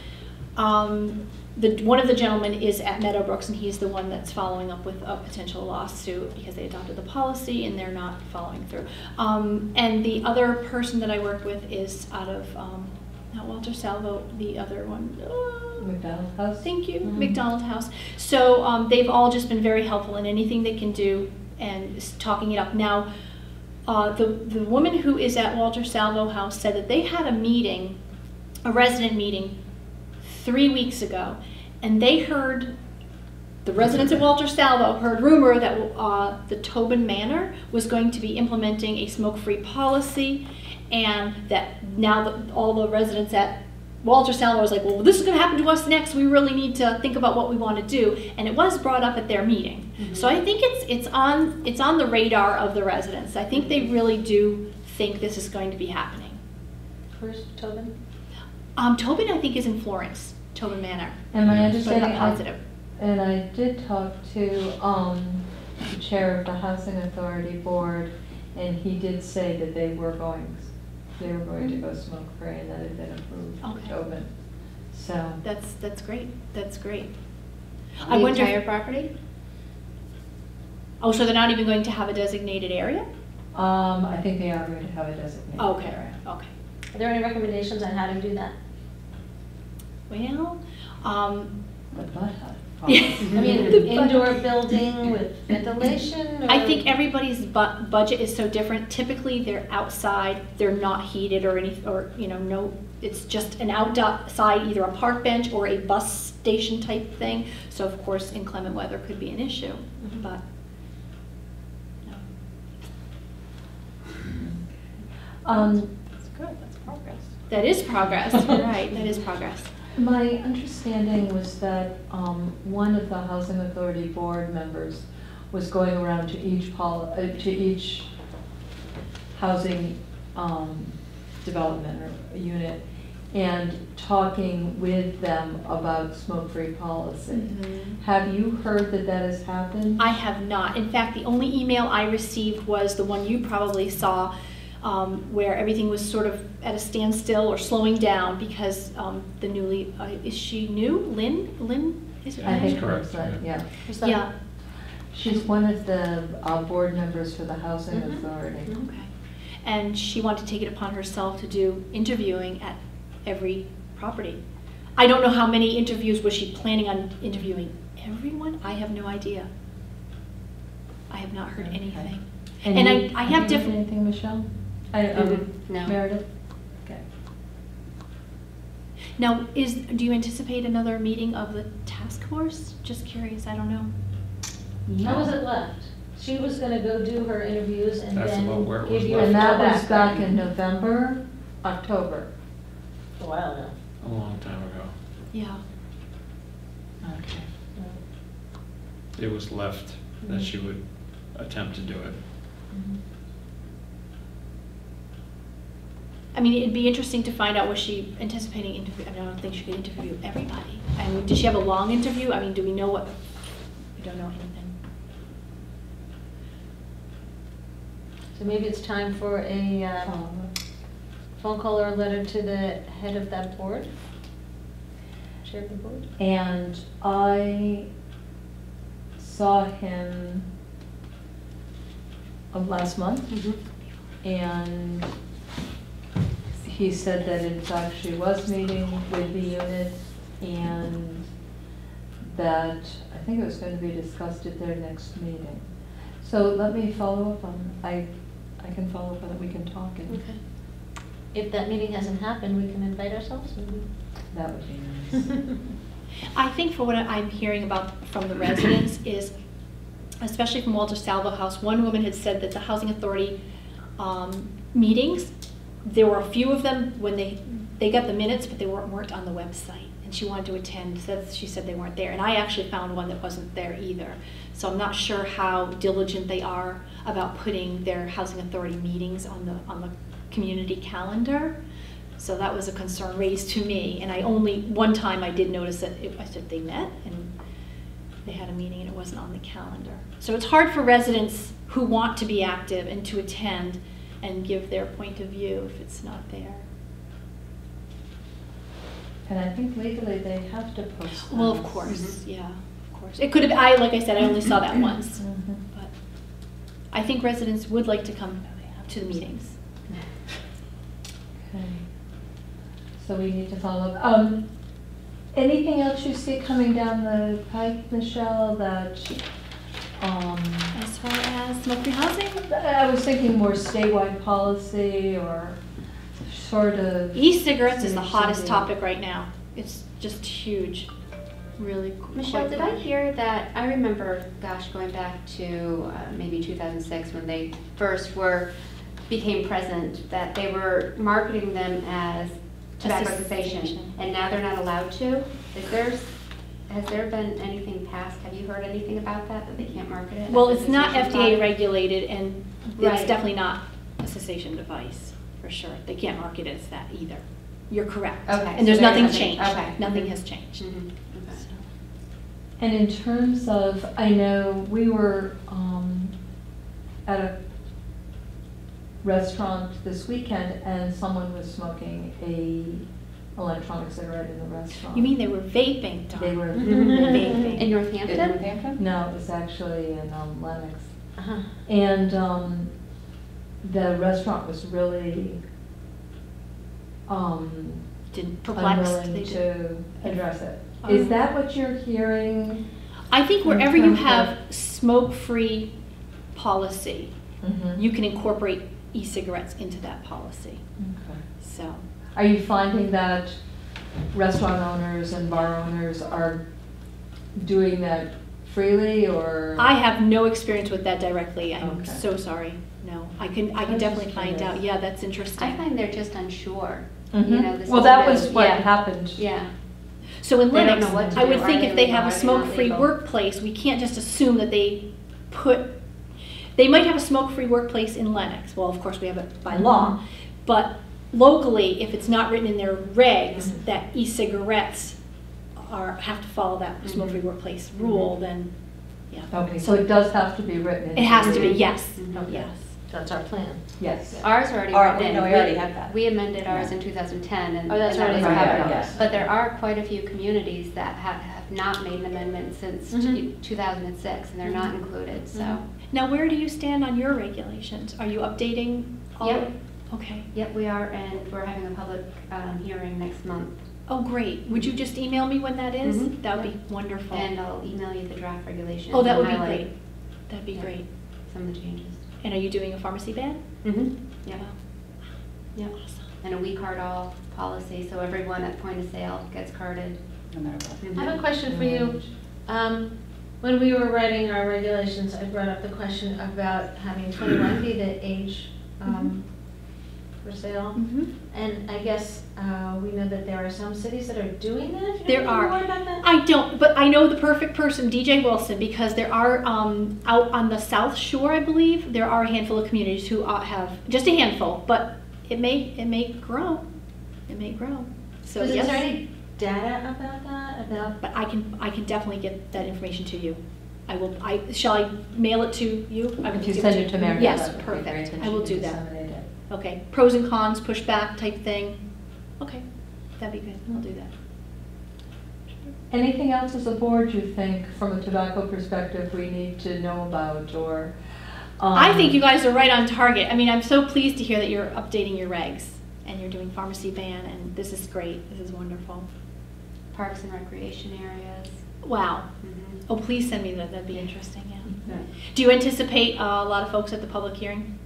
S6: Um, the, one of the gentlemen is at Meadowbrooks, and he's the one that's following up with a potential lawsuit because they adopted the policy and they're not following through. Um, and the other person that I work with is out of, um, not Walter Salvo, the other one. uh,
S1: McDonald House?
S6: Thank you,
S1: Mhm.
S6: McDonald House. So um, they've all just been very helpful in anything they can do and talking it up. Now, uh, the, the woman who is at Walter Salvo House said that they had a meeting, a resident meeting, three weeks ago, and they heard, the residents of Walter Salvo heard rumor that uh, the Tobin Manor was going to be implementing a smoke-free policy, and that now that all the residents at Walter Salvo was like, well, this is going to happen to us next. We really need to think about what we want to do, and it was brought up at their meeting. So I think it's it's on it's on the radar of the residents. I think they really do think this is going to be happening.
S3: Where's Tobin?
S6: Um, Tobin, I think, is in Florence, Tobin Manor.
S1: And my
S2: Yeah.
S6: But I'm
S1: understanding, I-
S6: positive.
S1: and I did talk to, um, the chair of the Housing Authority Board, and he did say that they were going, they were going to go smoke-free and that it had been approved
S6: Okay.
S1: for Tobin. So,
S6: That's that's great. That's great. I
S5: The
S6: wonder.
S5: entire property?
S6: oh, so they're not even going to have a designated area?
S1: um, I think they are going to have a designated
S6: Okay.
S1: area.
S6: Okay.
S3: Are there any recommendations on how to do that?
S6: Well, um,
S1: The Bud Hut.
S6: Yeah.
S3: I mean, [LAUGHS]
S6: The
S3: indoor building with ventilation or?
S6: I think everybody's bu- budget is so different. Typically, they're outside, they're not heated or any, or, you know, no, it's just an outside, either a park bench or a bus station type thing. So of course, inclement weather could be an issue,
S3: Mhm.
S6: but, no.
S1: Um,
S3: That's good, that's progress.
S6: That is progress, you're [LAUGHS] right, that is progress.
S1: My understanding was that um, one of the Housing Authority Board members was going around to each pol, uh, to each housing um, development or unit and talking with them about smoke-free policy.
S6: Mhm.
S1: Have you heard that that has happened?
S6: I have not. In fact, the only email I received was the one you probably saw, um, where everything was sort of at a standstill or slowing down because um, the newly, uh, is she new? Lynn? Lynn? Is her
S1: I
S6: name?
S1: think
S2: Correct,
S1: that's right, yeah.
S6: Yeah,
S1: She's one of the uh, board members for the Housing
S3: Mhm.
S1: Authority.
S6: okay. And she wanted to take it upon herself to do interviewing at every property. I don't know how many interviews, was she planning on interviewing everyone? I have no idea. I have not heard
S1: Okay.
S6: anything. And I-
S1: you-
S6: I have different-
S1: Anything, Michelle? I, um,
S5: No.
S1: Meredith? Okay.
S6: Now, is, do you anticipate another meeting of the task force? Just curious, I don't know.
S3: How was it left? She was gonna go do her interviews and
S2: That's
S3: then
S2: about where it
S3: give you a
S2: left.
S1: And that was back in November, October.
S3: A while ago.
S2: A long time ago.
S6: Yeah.
S1: Okay.
S2: It was left that she would attempt to do it.
S6: I mean, it'd be interesting to find out, was she anticipating interview, I mean, I don't think she could interview everybody. I mean, did she have a long interview? I mean, do we know what, we don't know anything.
S3: So maybe it's time for a um, phone call or a letter to the head of that board? Chair of the board?
S1: And I saw him uh, last month, and he said that it actually was meeting with the unit, and that, I think it was going to be discussed at their next meeting. So let me follow up on, I, I can follow up on it, we can talk, and
S3: Okay. If that meeting hasn't happened, we can invite ourselves maybe.
S1: that would be nice. [LAUGHS]
S6: I think for what I'm hearing about from the residents [COUGHS] is, especially from Walter Salvo House, one woman had said that the housing authority um, meetings, there were a few of them when they, they got the minutes, but they weren't, weren't on the website. And she wanted to attend, so she said they weren't there. And I actually found one that wasn't there either. So I'm not sure how diligent they are about putting their housing authority meetings on the, on the community calendar. So that was a concern raised to me, and I only, one time I did notice that, it- I said they met, and they had a meeting and it wasn't on the calendar. So it's hard for residents who want to be active and to attend and give their point of view if it's not there.
S1: And I think legally they have to post.
S6: Well, of course, yeah, of course. It could have, I, like I said, I only saw that once,
S1: Mhm.
S6: but I think residents would like to come to the meetings.
S1: Okay. So we need to follow up. Um, anything else you see coming down the pike, Michelle, that, um,
S6: As far as smoke-free housing,
S1: I was thinking more statewide policy or sort of.
S6: e-cigarettes is the hottest
S1: should
S6: topic right now. It's just huge, really. qu-
S5: Michelle,
S6: quite
S5: did I
S6: large.
S5: hear that, I remember, gosh, going back to uh, maybe 2006, when they first were, became present, that they were marketing them as tobacco
S6: A
S5: cessation,
S6: cessation.
S5: and now they're not allowed to? Is there, has there been anything passed? Have you heard anything about that, that they can't market it?
S6: Well, it's not FDA
S5: product?
S6: regulated and it's
S5: Right.
S6: definitely not a cessation device, for sure. They can't market it as that either. You're correct.
S5: Okay,
S6: And there's
S5: there's
S6: nothing
S5: nothing-
S6: changed.
S5: okay.
S6: Nothing has changed.
S5: Okay.
S6: So.
S1: And in terms of, I know we were um, at a restaurant this weekend and someone was smoking a electronic cigarette in the restaurant.
S6: You mean they were vaping, Dawn?
S1: They were [LAUGHS]
S6: Vaping.
S5: In Northampton?
S4: In Northampton?
S1: No, it was actually in um, Lenox.
S3: Uh-huh.
S1: And um, the restaurant was really um,
S6: Didn't perplexed. They
S1: unwilling
S6: did.
S1: to address it. Is
S6: Um,
S1: that what you're hearing?
S6: I think wherever you have smoke-free policy,
S1: Mhm.
S6: you can incorporate e-cigarettes into that policy.
S1: Okay.
S6: So,
S1: Are you finding that restaurant owners and bar owners are doing that freely or?
S6: I have no experience with that directly. I'm
S1: Okay.
S6: so sorry. No, I can, I
S1: I
S6: can
S1: was
S6: definitely
S1: just
S6: find
S1: curious.
S6: out. Yeah, that's interesting.
S5: I find they're just unsure. You mm-hmm. know, this
S1: Well,
S5: is
S1: that
S5: a-
S1: was what
S5: yeah.
S1: happened.
S5: Yeah.
S6: So in
S5: They don't
S6: Lenox,
S5: know what to
S6: I
S5: do.
S6: would
S5: Are
S6: think
S5: they
S6: if they have a
S5: Are they not
S6: smoke-free
S5: legal?
S6: workplace, we can't just assume that they put, they might have a smoke-free workplace in Lenox. Well, of course, we have it by law. But locally, if it's not written in their regs
S1: Mhm.
S6: that e-cigarettes are, have to follow that
S5: Mhm.
S6: smoke-free workplace rule, then, yeah.
S1: Okay, so it does have to be written.
S6: It has to be,
S1: into-
S6: yes,
S5: Mhm.
S6: yes.
S3: That's our plan.
S1: Yes.
S5: Ours already
S4: Or-
S5: written
S4: no, we already had that.
S5: We amended ours in 2010 and.
S3: Oh, that's
S5: and that
S3: already
S5: was
S3: right,
S1: yes.
S5: But there are quite a few communities that have, have not made an amendment since
S3: Mhm.
S5: 2006 and they're not
S6: Mhm.
S5: included, so.
S6: Mhm. Now, where do you stand on your regulations? Are you updating all?
S5: Yep.
S6: Okay.
S5: Yep, we are, and we're having a public um, hearing next month.
S6: Oh, great. Would you just email me when that is?
S5: Mhm.
S6: That would be wonderful.
S5: And I'll email you the draft regulation.
S6: Oh, that would be great. That'd be
S5: Yeah.
S6: great.
S5: Some of the changes.
S6: And are you doing a pharmacy ban?
S5: Mm-hmm. Yeah,
S6: Wow.
S5: yeah.
S6: Awesome.
S5: And a we card all policy, so everyone at point of sale gets carded.
S4: No matter what.
S3: I have a question for you. Um, When we were writing our regulations, I brought up the question about having 21 be the age um, for sale.
S6: Mhm.
S3: And I guess uh, we know that there are some cities that are doing that. You
S6: There are.
S3: more about that?
S6: I don't, but I know the perfect person, DJ Wilson, because there are, um, out on the South Shore, I believe, there are a handful of communities who uh, have, just a handful, but it may, it may grow. It may grow. So,
S3: Is there any data about that? About
S6: But I can, I can definitely get that information to you. I will, I, shall I mail it to you? I will
S1: If you send it to Mary.
S6: Yes,
S1: that would be great,
S6: perfect. I will do that.
S1: Disseminate it.
S6: Okay, pros and cons, pushback type thing. Okay, that'd be good. I'll do that.
S1: Anything else as a board you think, from a tobacco perspective, we need to know about or?
S6: I think
S1: um,
S6: you guys are right on target. I mean, I'm so pleased to hear that you're updating your regs and you're doing pharmacy ban, and this is great. This is wonderful.
S5: Parks and recreation areas.
S6: Wow.
S5: Mhm.
S6: Oh, please send me that. That'd be interesting, yeah.
S1: Yeah.
S6: Do you anticipate uh, a lot of folks at the public hearing?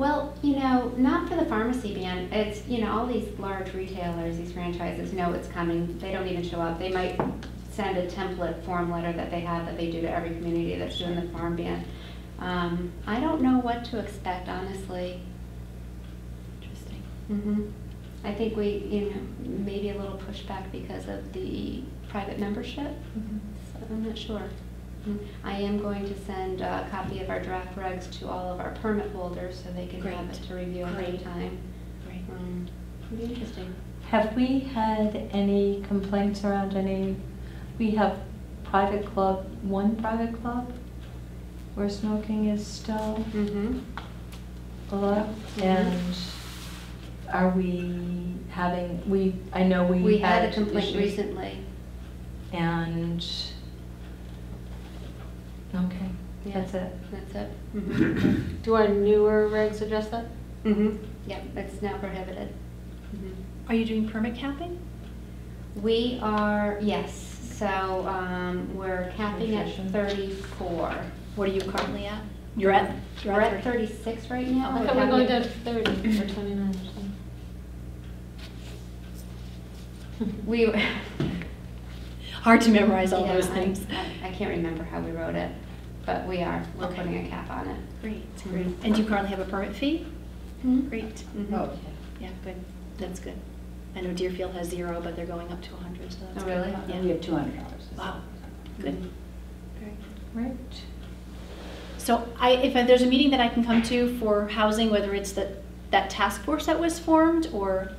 S5: Well, you know, not for the pharmacy ban. It's, you know, all these large retailers, these franchises know it's coming. They don't even show up. They might send a template form letter that they have that they do to every community that's doing the farm ban. Um, I don't know what to expect, honestly.
S6: Interesting.
S5: hmm I think we, you know, maybe a little pushback because of the private membership. So I'm not sure. Mm, I am going to send a copy of our draft regs to all of our permit holders so they can have it to review ahead
S6: Great.
S5: of time.
S6: Great.
S5: Um,
S3: It'd be interesting.
S7: Have we had any complaints around any, we have private club, one private club where smoking is still
S5: Mm-hmm.
S7: allowed?
S5: Mhm.
S7: And are we having, we, I know we
S5: We had a complaint
S7: issues.
S5: recently.
S7: And, okay,
S5: Yeah.
S7: that's it.
S5: That's it. Mhm.
S3: Do our newer regs address that?
S5: Mhm. Yep, it's now prohibited. Mhm.
S6: Are you doing permit capping?
S5: We are, yes, so, um, we're capping at
S7: Nutrition.
S5: thirty-four.
S6: What are you currently at? You're at? you're
S5: We're at
S6: 30.
S5: thirty-six right now.
S3: I thought we were going to thirty or twenty-nine or something.
S5: We.
S6: Hard to memorize all
S5: Yeah,
S6: those things.
S5: I I can't remember how we wrote it, but we are, we're
S6: Okay.
S5: putting a cap on it.
S6: Great, great. And do you currently have a permit fee? Great.
S5: Mhm.
S6: Yeah, good. That's good. I know Deerfield has zero, but they're going up to 100, so that's
S5: Oh,
S6: good.
S5: really?
S6: Yeah.
S4: We have two hundred dollars.
S6: Wow, good. Very good.
S7: Right.
S6: So I, if there's a meeting that I can come to for housing, whether it's that, that task force that was formed or,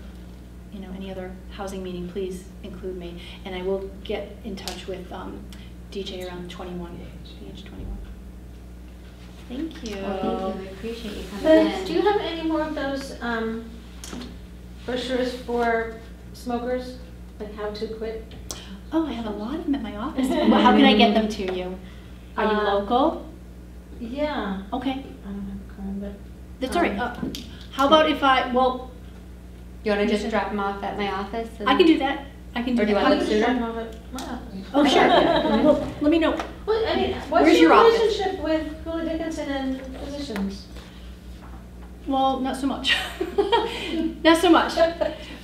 S6: you know, any other housing meeting, please include me. And I will get in touch with um, DJ around 21, age 21. Thank you.
S5: Well, thank you, we appreciate you coming
S3: Liz,
S5: in.
S3: do you have any more of those um, brochures for smokers, like how to quit?
S6: Oh, I have a lot of them at my office. Well, how can I get them to you? Are you
S3: Uh,
S6: local?
S3: Yeah.
S6: Okay,
S3: I don't have a card, but.
S6: that's all right.
S3: um,
S6: Uh, How about if I, well,
S5: You wanna just drop them off at my office?
S6: I can do that. I can do
S5: Or do you
S6: that.
S5: want
S3: I
S5: them
S3: can just
S5: sooner?
S3: drop them off at my office.
S6: Oh, sure. [LAUGHS] Well, let me know.
S3: Well, I mean,
S6: Where's
S3: what's
S6: your
S3: your
S6: office?
S3: relationship with Cooley Dickinson and physicians?
S6: Well, not so much. [LAUGHS] not so much.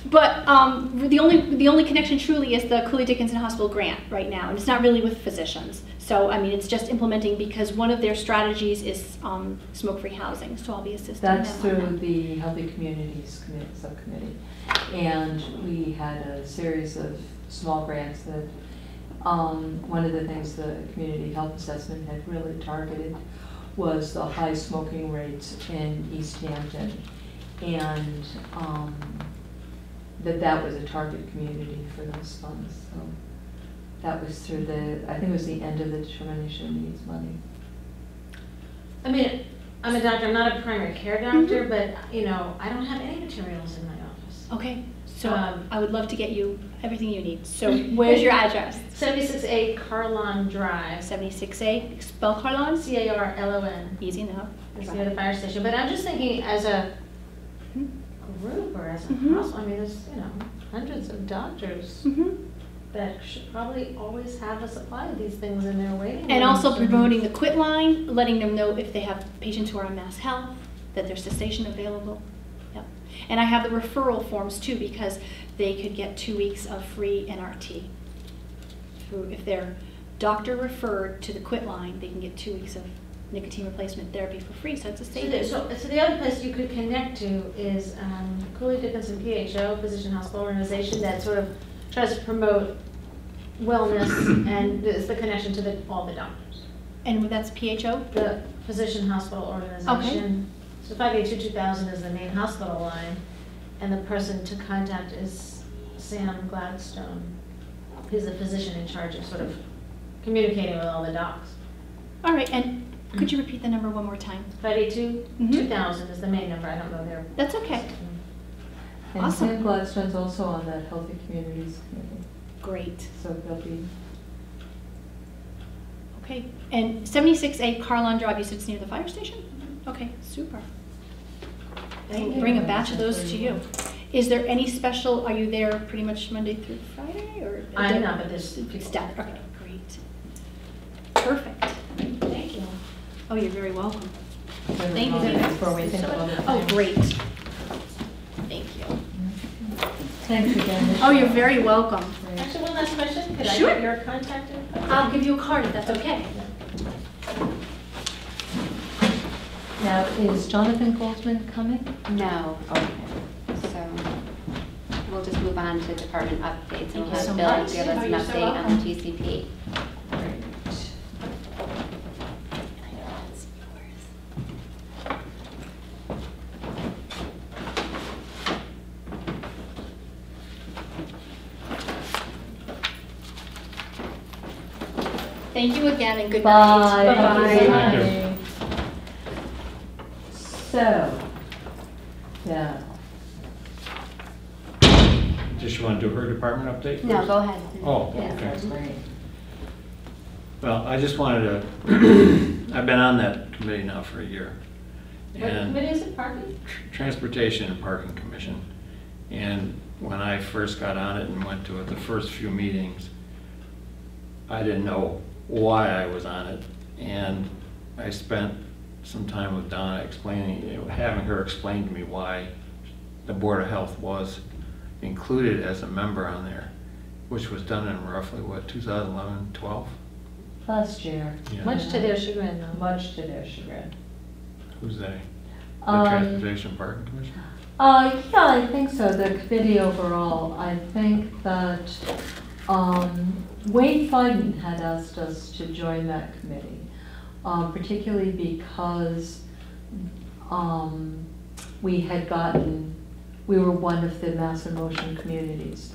S6: But um, the only the only connection truly is the Cooley Dickinson Hospital grant right now, and it's not really with physicians. So I mean, it's just implementing because one of their strategies is um, smoke-free housing. So I'll be assisting
S1: That's
S6: them on
S1: through
S6: that.
S1: the Healthy Communities Committee, Subcommittee. And we had a series of small grants that, um, one of the things the community health assessment had really targeted was the high smoking rates in Easthampton. And, um, that that was a target community for those funds, so. That was through the, I think it was the end of the determination of needs money.
S3: I mean, I'm a doctor, I'm not a primary care doctor,
S6: Mhm.
S3: but, you know, I don't have any materials in my office.
S6: Okay. So
S3: Um,
S6: I would love to get you everything you need. So where's your address? [LAUGHS]
S3: Seventy-six A Carlon Drive,
S6: 76A. Spell Carlon.
S3: C A R L O N.
S6: Easy enough.
S3: It's near the fire station, but I'm just thinking as a
S6: Mhm.
S3: group or as a
S6: Mhm.
S3: hospital, I mean, there's, you know, hundreds of doctors
S6: Mhm.
S3: That should probably always have a supply of these things in their waiting
S6: And also promoting the quit line, letting them know if they have patients who are on mass health, that there's cessation available. Yep. And I have the referral forms too, because they could get two weeks of free NRT. Through, if they're doctor referred to the quit line, they can get two weeks of nicotine replacement therapy for free, so it's a savings.
S3: so, so the other place you could connect to is um, Cooley Dickinson PHO, Physician Hospital Organization, that sort of tries to promote wellness and it's the connection to the, all the doctors.
S6: And that's PHO?
S3: The Physician Hospital Organization. So five eight two two thousand is the main hospital line, and the person to contact is Sam Gladstone. He's the physician in charge of sort of communicating with all the docs.
S6: All right, and could you repeat the number one more time?
S3: Five eight two
S6: Mhm.
S3: two thousand is the main number, I don't know there.
S6: That's okay.
S1: And
S6: Awesome.
S1: Sam Gladstone's also on that Healthy Communities Committee,
S6: Great.
S1: so they'll be
S6: Okay, and 76A Carlon Drive, you said it's near the fire station? Mm-hmm. Okay, super.
S3: Thank
S6: We'll
S3: you.
S6: Bring a batch of those to you. Is there any special, are you there pretty much Monday through Friday, or?
S3: I'm not, but there's
S6: staff, okay, great. Perfect.
S3: Thank you.
S6: Oh, you're very welcome.
S1: Thank
S6: you.
S1: Before we think about.
S6: Oh, great. Thank you.
S7: Thanks again.
S6: Oh, you're very welcome.
S3: Actually, one last question, could I
S6: Sure.
S3: get your contact info?
S6: I'll give you a card if that's okay.
S7: Now, is Jonathan Goldsman coming?
S5: No,
S7: Okay.
S5: so we'll just move on to department updates and we'll
S6: Thank you so
S5: have Bill
S6: much.
S5: give us
S6: Oh,
S5: an
S6: you're so
S5: update on the. GCP.
S6: Thank you again and good
S7: Bye.
S6: night.
S7: Thank so
S2: Bye-bye.
S7: much. So, yeah.
S2: Just you want to do her department update?
S5: No,
S2: first?
S5: go ahead.
S2: Oh,
S5: Yeah.
S2: okay.
S1: That's great.
S2: Well, I just wanted to, [CLEARS THROAT] I've been on that committee now for a year.
S3: What
S2: And
S3: committee is it, parking?
S2: Tr- Transportation and Parking Commission. And when I first got on it and went to it, the first few meetings, I didn't know why I was on it. And I spent some time with Donna explaining, you know, having her explain to me why the Board of Health was included as a member on there, which was done in roughly, what, 2011, 12?
S1: Last year,
S2: Yeah.
S3: Much to their chagrin, though.
S1: much to their chagrin.
S2: Who's they? The
S7: Um,
S2: Transportation and Parking Commission?
S7: Uh, yeah, I think so, the committee overall, I think that, um, Wayne Feiden had asked us to join that committee, uh, particularly because, um, we had gotten, we were one of the Mass in Motion communities,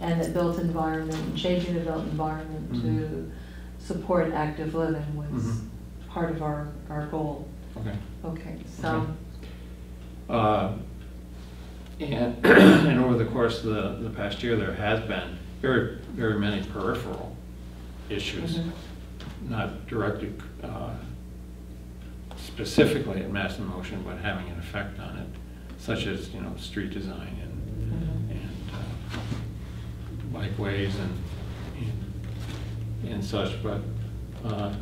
S7: and that built environment, changing the built environment to
S2: Mhm.
S7: support active living was
S2: Mhm.
S7: part of our, our goal.
S2: Okay.
S7: Okay, so,
S2: Okay. Uh, And, [CLEARS THROAT] and over the course of the, the past year, there has been very, very many peripheral issues,
S7: Mhm.
S2: not directed uh, specifically at mass in motion, but having an effect on it, such as, you know, street design and,
S7: Mhm.
S2: and uh, bikeways and, and- and such, but uh,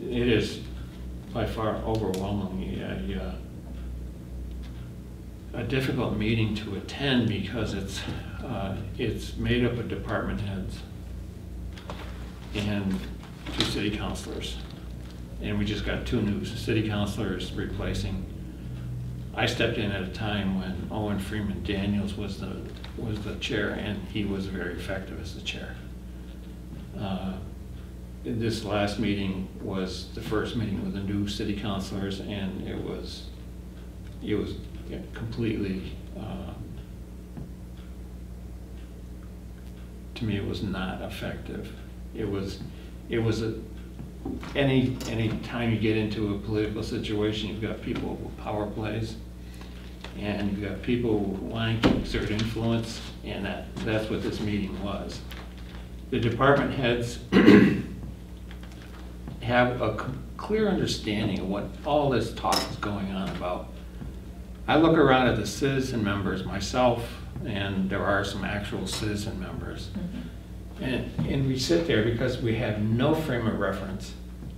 S2: it is by far overwhelmingly a, uh, a difficult meeting to attend because it's, uh, it's made up of department heads and two city councilors. And we just got two new city councilors replacing. I stepped in at a time when Owen Freeman Daniels was the, was the chair, and he was very effective as the chair. Uh, This last meeting was the first meeting with the new city councilors, and it was, it was completely, uh, to me, it was not effective. It was, it was a, any, any time you get into a political situation, you've got people with power plays, and you've got people wanting to exert influence, and that, that's what this meeting was. The department heads [CLEARS THROAT] have a clear understanding of what all this talk is going on about. I look around at the citizen members myself, and there are some actual citizen members. Mm-hmm. And, and we sit there because we have no frame of reference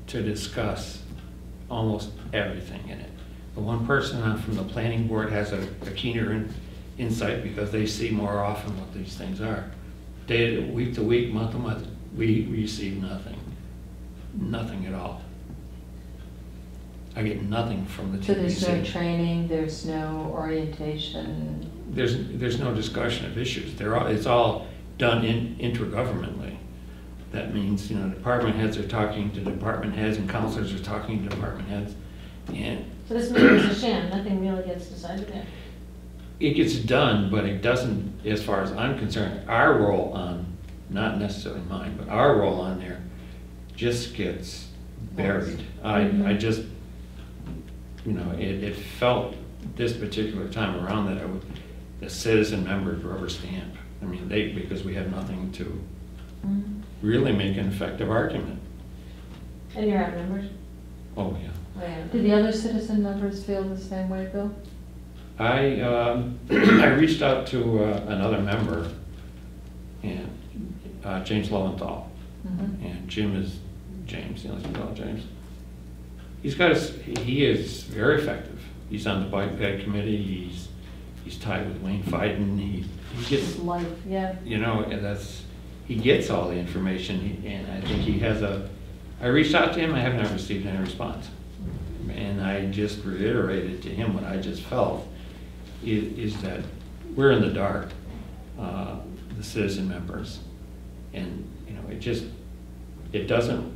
S2: to discuss almost everything in it. The one person on from the planning board has a a keener in- insight because they see more often what these things are. Day, to week to week, month to month, we receive nothing, nothing at all. I get nothing from the TPC.
S1: So there's no training, there's no orientation.
S2: There's, there's no discussion of issues. They're all, it's all done in, intergovernmentally. That means, you know, department heads are talking to department heads and counselors are talking to department heads. And
S3: So this meeting is a sham, nothing really gets decided there.
S2: it gets done, but it doesn't, as far as I'm concerned, our role on, not necessarily mine, but our role on there just gets buried. I, I mm-hmm. just, you know, it, it felt this particular time around that I would, the citizen members rubber stamp. I mean, they, because we have nothing to really make an effective argument.
S3: And you're outnumbered?
S2: Oh, yeah.
S3: Oh, yeah.
S7: did the other citizen members feel the same way, Bill?
S2: I, um, [CLEARS THROAT] I reached out to uh, another member, and, uh, James Lowenthal,
S7: Mhm.
S2: and Jim is, James, you know, you know James. He's got, his- he is very effective. He's on the bike ped committee, he's, he's tied with Wayne Feiden, he, he gets,
S7: life, yeah.
S2: you know, and that's, he gets all the information, he- and I think he has a, I reached out to him, I have not received any response. And I just reiterated to him what I just felt, i- is that we're in the dark, uh, the citizen members. And, you know, it just, it doesn't,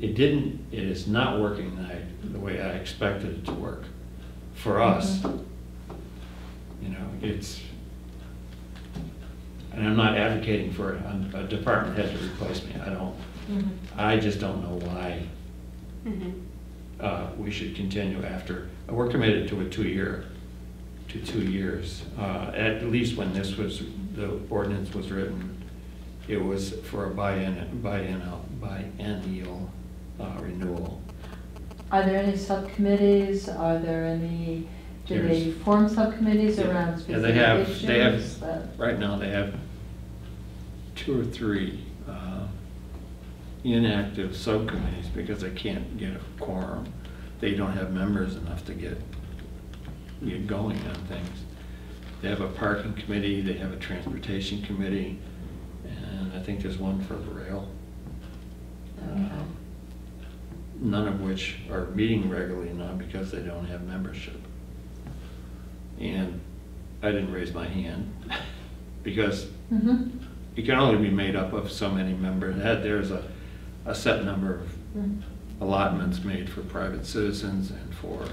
S2: it didn't, it is not working the the way I expected it to work for us. You know, it's, and I'm not advocating for a a department head to replace me, I don't,
S1: Mhm.
S2: I just don't know why
S5: Mhm.
S2: uh, we should continue after, we're committed to a two-year, to two years. Uh, At least when this was, the ordinance was written, it was for a biennial, biennial, biennial uh, renewal.
S1: Are there any subcommittees? Are there any, do they
S2: There's-
S1: form subcommittees
S2: Yeah.
S1: around
S2: Yeah,
S1: specific
S2: they have-
S1: issues?
S2: they have-
S1: that-
S2: Right now, they have two or three uh, inactive subcommittees because they can't get a quorum. They don't have members enough to get, get going on things. They have a parking committee, they have a transportation committee, and I think there's one for rail. Uh,
S1: Okay.
S2: None of which are meeting regularly now because they don't have membership. And I didn't raise my hand [LAUGHS] because
S1: Mhm.
S2: it can only be made up of so many members. That- There's a, a set number of
S1: Mhm.
S2: allotments made for private citizens and for,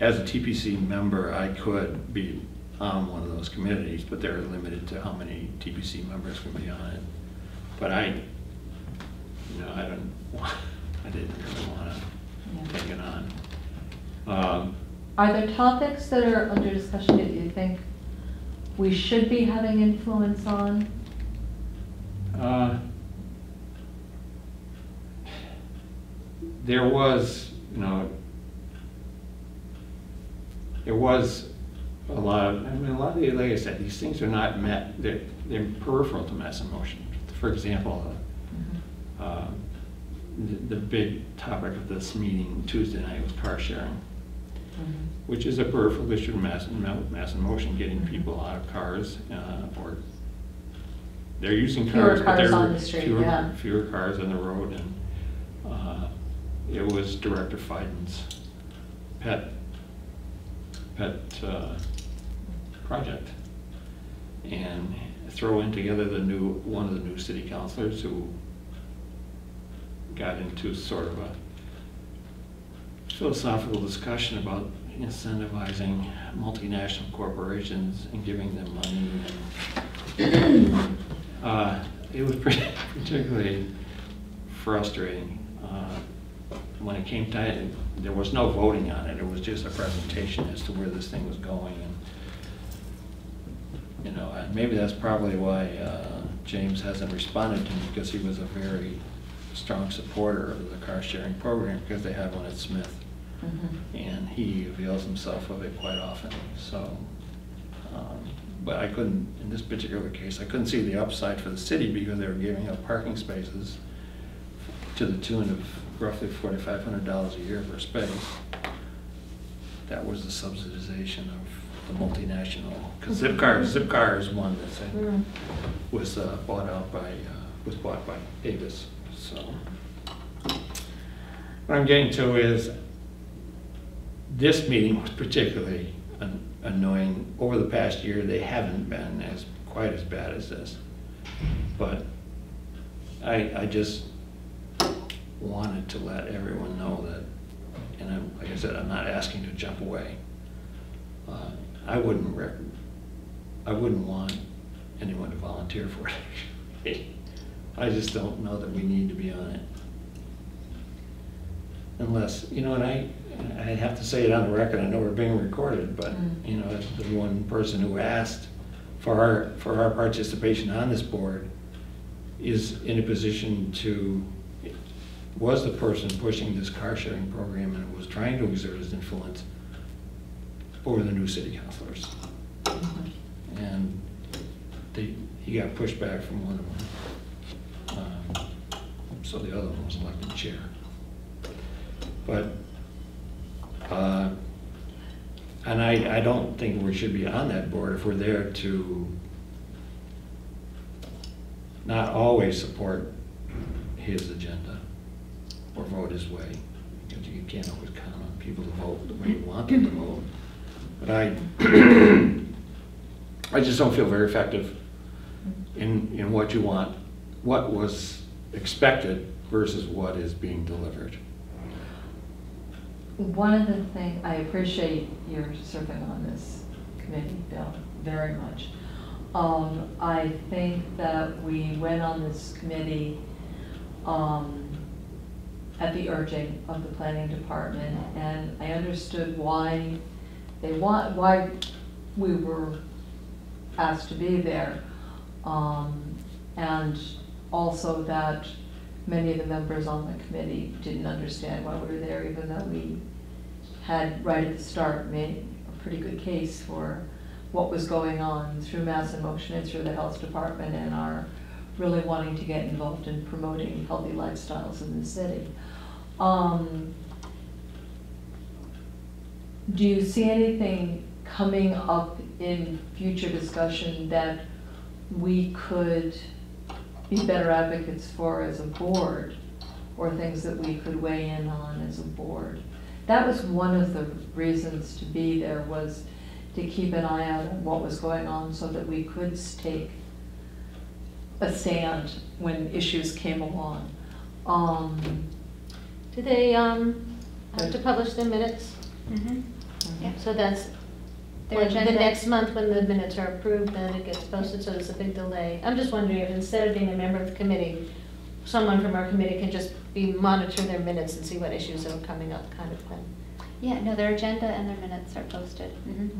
S2: as a TPC member, I could be on one of those committees, but they're limited to how many TPC members can be on it. But I, you know, I don't, wa- [LAUGHS] I didn't really want
S1: Yeah.
S2: to take it on. Um,
S1: Are there topics that are under discussion that you think we should be having influence on?
S2: Uh, There was, you know, there was a lot of, I mean, a lot of, the- like I said, these things are not met, they're, they're peripheral to Mass in Motion. For example, uh, um, the, the big topic of this meeting Tuesday night was car sharing. Which is a peripheral issue to mass, mass in motion, getting people out of cars, uh, or they're using
S1: Fewer
S2: cars, but
S1: cars
S2: they're.
S1: on the street,
S2: fewer-
S1: yeah.
S2: Fewer cars on the road, and, uh, it was Director Feiden's pet, pet, uh, project. And throwing together the new, one of the new city councilors who got into sort of a philosophical discussion about incentivizing multinational corporations and giving them money. and, uh, It was pretty- [LAUGHS] particularly frustrating. uh, When it came time, there was no voting on it, it was just a presentation as to where this thing was going. and You know, maybe that's probably why uh, James hasn't responded to me, because he was a very strong supporter of the car sharing program, because they have one at Smith
S1: Mhm.
S2: and he avails himself of it quite often, so. um, But I couldn't, in this particular case, I couldn't see the upside for the city because they were giving up parking spaces to the tune of roughly forty-five hundred dollars a year for space. That was the subsidization of the multinational, because Zipcar, Zipcar is one that
S1: Mm.
S2: was uh, bought out by, uh, was bought by Avis, so. What I'm getting to is, this meeting was particularly an- annoying. Over the past year, they haven't been as, quite as bad as this. But I, I just wanted to let everyone know that, and I'm, like I said, I'm not asking to jump away. Uh, I wouldn't rec, I wouldn't want anyone to volunteer for it. [LAUGHS] I just don't know that we need to be on it. Unless, you know, and I, I have to say it on the record, I know we're being recorded, but,
S1: Mm.
S2: you know, the one person who asked for our, for our participation on this board is in a position to, was the person pushing this car sharing program and was trying to exert his influence over the new city councilors. And they, he got pushed back from one of them. Um, So the other one was elected chair. But, uh, and I, I don't think we should be on that board if we're there to not always support his agenda or vote his way. Because you can't always count on people to vote the way you want them to vote. But I, I just don't feel very effective in, in what you want, what was expected versus what is being delivered.
S1: One of the things, I appreciate your serving on this committee, Bill, very much. Um, I think that we went on this committee um, at the urging of the planning department, and I understood why they want, why we were asked to be there. Um, and also that many of the members on the committee didn't understand why we were there, even though we had, right at the start, made a pretty good case for what was going on through Mass in Motion and through the health department and our really wanting to get involved in promoting healthy lifestyles in the city. Um, do you see anything coming up in future discussion that we could be better advocates for as a board? Or things that we could weigh in on as a board? That was one of the reasons to be there, was to keep an eye out on what was going on so that we could take a stand when issues came along. Um,
S3: Do they, um, have to publish their minutes?
S5: Mhm. Yeah.
S3: So that's,
S5: Their
S3: when the next month, when the minutes are approved, then it gets posted, so there's a big delay. I'm just wondering if instead of being a member of the committee, someone from our committee can just be, monitor their minutes and see what issues are coming up, kind of thing.
S5: Yeah, no, their agenda and their minutes are posted. Mhm.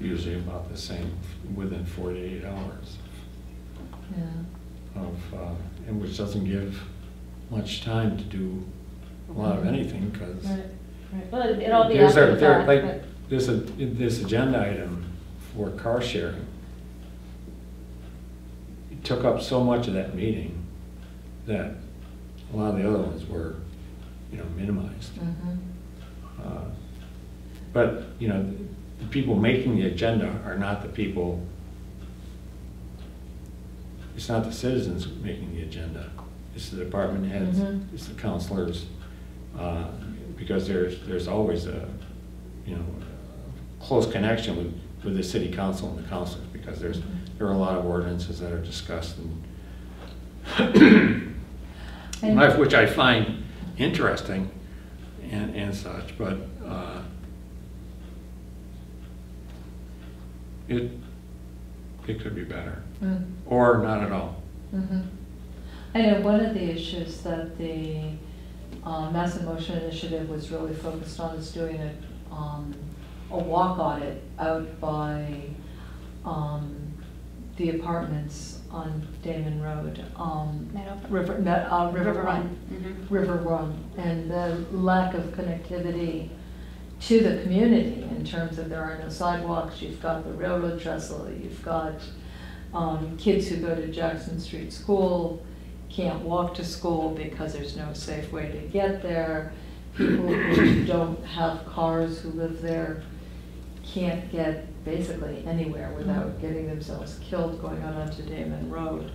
S2: Usually about the same, within 48 hours
S1: Yeah.
S2: of, uh, and which doesn't give much time to do a lot of anything, because
S3: Right, right. Well, it'd all be
S2: There's
S3: after
S2: a,
S3: the
S2: there, like, there's a, this agenda item for car sharing. It took up so much of that meeting that a lot of the other ones were, you know, minimized.
S1: Mhm.
S2: Uh, But, you know, the people making the agenda are not the people, it's not the citizens making the agenda. It's the department heads,
S1: Mhm.
S2: it's the counselors, uh, because there's, there's always a, you know, a close connection with, with the city council and the councilors, because there's, there are a lot of ordinances that are discussed and [COUGHS]
S1: And-
S2: life, which I find interesting and, and such, but, uh, it, it could be better,
S1: Mm.
S2: or not at all.
S1: Mhm. I know one of the issues that the um, Mass in Motion Initiative was really focused on is doing a, um, a walk audit out by um, the apartments on Damon Road. um, River, Me- uh, River
S5: River
S1: Run.
S5: Run. Mhm.
S1: River Run, and the lack of connectivity to the community in terms of there are no sidewalks, you've got the railroad trestle, you've got um, kids who go to Jackson Street School can't walk to school because there's no safe way to get there. People who don't have cars who live there can't get basically anywhere without getting themselves killed going out onto Damon Road.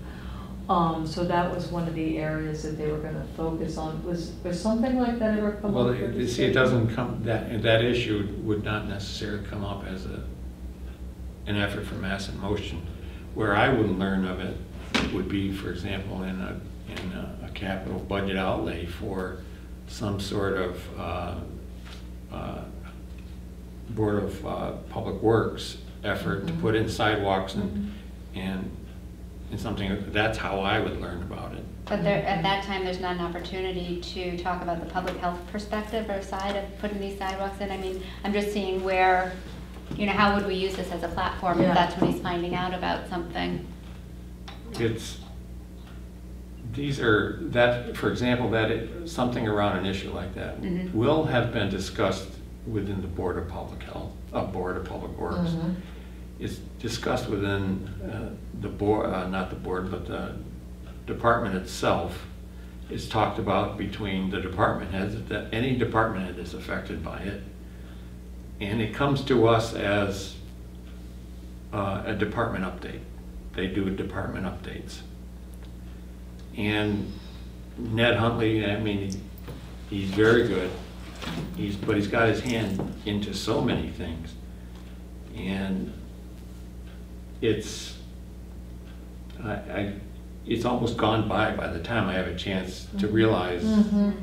S1: Um, so that was one of the areas that they were gonna focus on. Was, was something like that ever come up?
S2: Well, you see,
S1: discussion?
S2: it doesn't come, that, that issue would not necessarily come up as a, an effort for mass in motion. Where I would learn of it would be, for example, in a, in a- a capital budget outlay for some sort of, uh, uh, Board of uh, Public Works effort to
S1: Mhm.
S2: put in sidewalks and,
S1: Mhm.
S2: and, and something, that's how I would learn about it.
S5: But there, at that time, there's not an opportunity to talk about the public health perspective or side of putting these sidewalks in. I mean, I'm just seeing where, you know, how would we use this as a platform
S1: Yeah.
S5: if that's when he's finding out about something?
S2: It's, these are, that, for example, that, it- something around an issue like that
S5: Mhm.
S2: will have been discussed within the Board of Public Health, uh, Board of Public Works.
S1: Mhm.
S2: It's discussed within uh, the board, uh, not the board, but the department itself. It's talked about between the department heads, that any department head is affected by it. And it comes to us as uh, a department update. They do department updates. And Ned Huntley, I mean, he's very good. He's, but he's got his hand into so many things. And it's, I, I, it's almost gone by by the time I have a chance to realize
S1: Mhm.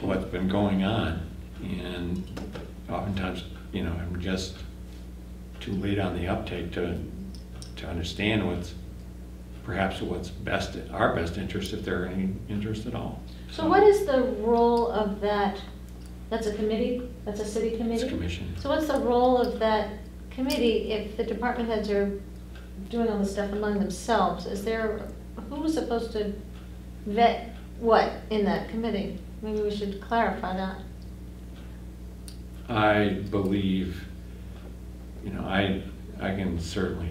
S2: what's been going on. And oftentimes, you know, I'm just too late on the uptake to, to understand what's, perhaps what's best, in our best interest, if there are any interest at all.
S3: So what is the role of that, that's a committee, that's a city committee?
S2: It's commission.
S3: So what's the role of that committee if the department heads are doing all this stuff among themselves? Is there, who's supposed to vet what in that committee? Maybe we should clarify that.
S2: I believe, you know, I, I can certainly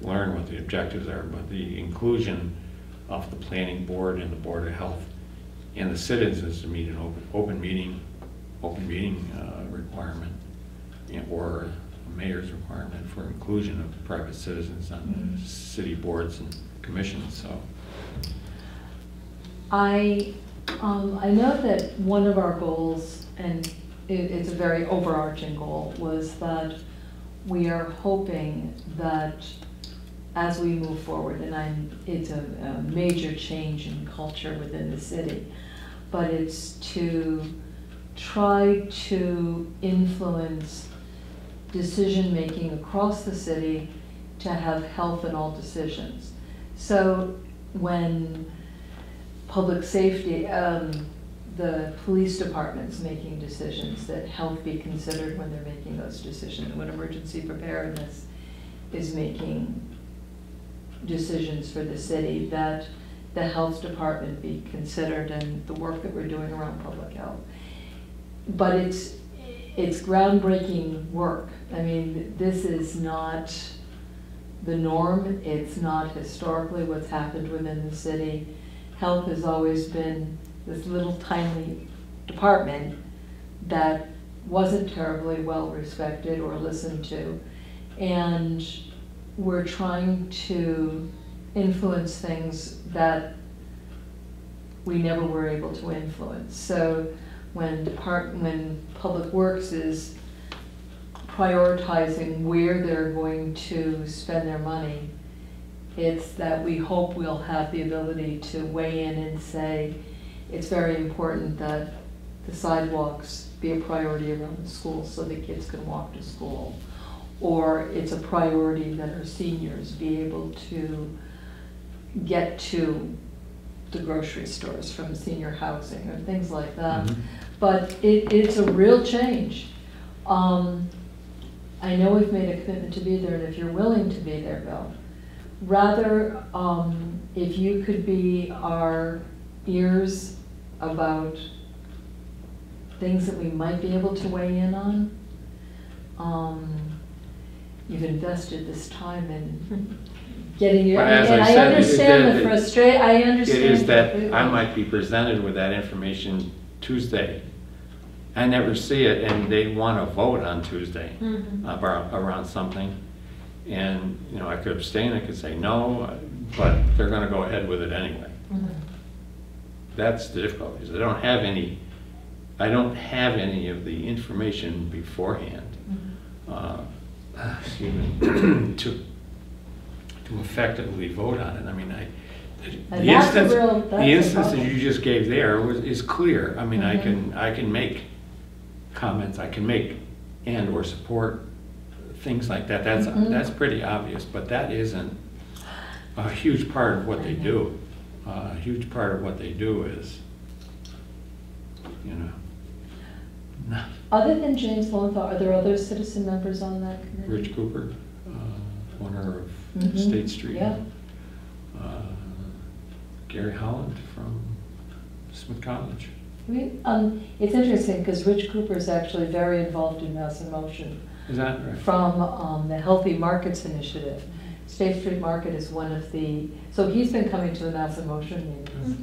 S2: learn what the objectives are, but the inclusion of the planning board and the board of health and the citizens to meet an open, open meeting, open meeting uh, requirement or a mayor's requirement for inclusion of private citizens on the city boards and commissions, so.
S1: I, um, I know that one of our goals, and it, it's a very overarching goal, was that we are hoping that as we move forward, and I'm, it's a, a major change in culture within the city, but it's to try to influence decision-making across the city to have health in all decisions. So when public safety, um, the police department's making decisions, that health be considered when they're making those decisions. When emergency preparedness is making decisions for the city, that the health department be considered and the work that we're doing around public health. But it's, it's groundbreaking work. I mean, this is not the norm, it's not historically what's happened within the city. Health has always been this little tiny department that wasn't terribly well respected or listened to. And we're trying to influence things that we never were able to influence. So when depart, when Public Works is prioritizing where they're going to spend their money, it's that we hope we'll have the ability to weigh in and say, it's very important that the sidewalks be a priority around the school so the kids can walk to school. Or it's a priority that our seniors be able to get to the grocery stores from senior housing or things like that.
S2: Mhm.
S1: But it, it's a real change. Um, I know we've made a commitment to be there, and if you're willing to be there, Bill, rather, um, if you could be our ears about things that we might be able to weigh in on. Um, you've invested this time in [LAUGHS] getting your,
S2: But as I
S1: and I
S2: said, it-
S1: understand the frustration, I understand.
S2: It is that
S1: completely.
S2: I might be presented with that information Tuesday. I never see it, and they want to vote on Tuesday
S3: Mhm.
S2: about, around something. And, you know, I could abstain, I could say no, but they're going to go ahead with it anyway.
S1: Mhm.
S2: That's the difficulty, is I don't have any, I don't have any of the information beforehand. uh, excuse me, to, to effectively vote on it. I mean, I,
S1: And
S2: the instance,
S1: real-
S2: the instance that you just gave there was, is clear. I mean, I
S1: Mhm.
S2: can, I can make comments, I can make and/or support things like that. That's,
S1: Mhm.
S2: that's pretty obvious, but that isn't a huge part of what they do. Uh, A huge part of what they do is, you know, not
S1: Other than James Lowenthal, are there other citizen members on that committee?
S2: Rich Cooper, uh, owner of
S1: Mhm.
S2: State Street.
S1: Yeah.
S2: Uh, Gary Holland from Smith College.
S1: I mean, um, it's interesting, because Rich Cooper is actually very involved in Mass in Motion
S2: Is that right?
S1: from, um, the Healthy Markets Initiative. State Street Market is one of the, so he's been coming to the Mass in Motion meetings.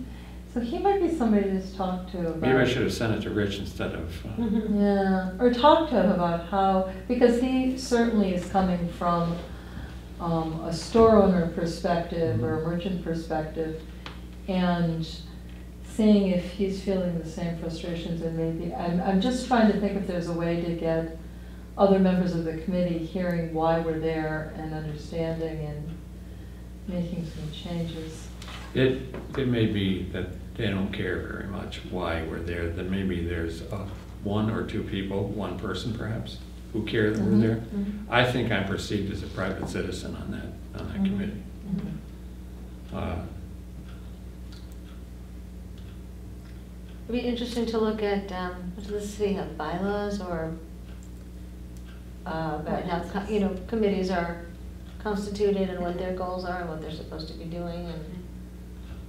S1: So he might be somebody to talk to about.
S2: Maybe I should have sent it to Rich instead of, uh,
S3: Mhm.
S1: Yeah, or talk to him about how, because he certainly is coming from um, a store owner perspective or a merchant perspective, and seeing if he's feeling the same frustrations and maybe, I'm, I'm just trying to think if there's a way to get other members of the committee hearing why we're there and understanding and making some changes.
S2: it, it may be that they don't care very much why we're there, that maybe there's uh, one or two people, one person perhaps, who care that we're
S1: mm-hmm.
S2: there.
S3: Mm-hmm.
S2: I think I'm perceived as a private citizen on that, on that
S1: mm-hmm.
S2: committee.
S1: Uh,
S3: It'd be interesting to look at, um, what's of bylaws or uh, about how, you know, committees are constituted and what their goals are and what they're supposed to be doing and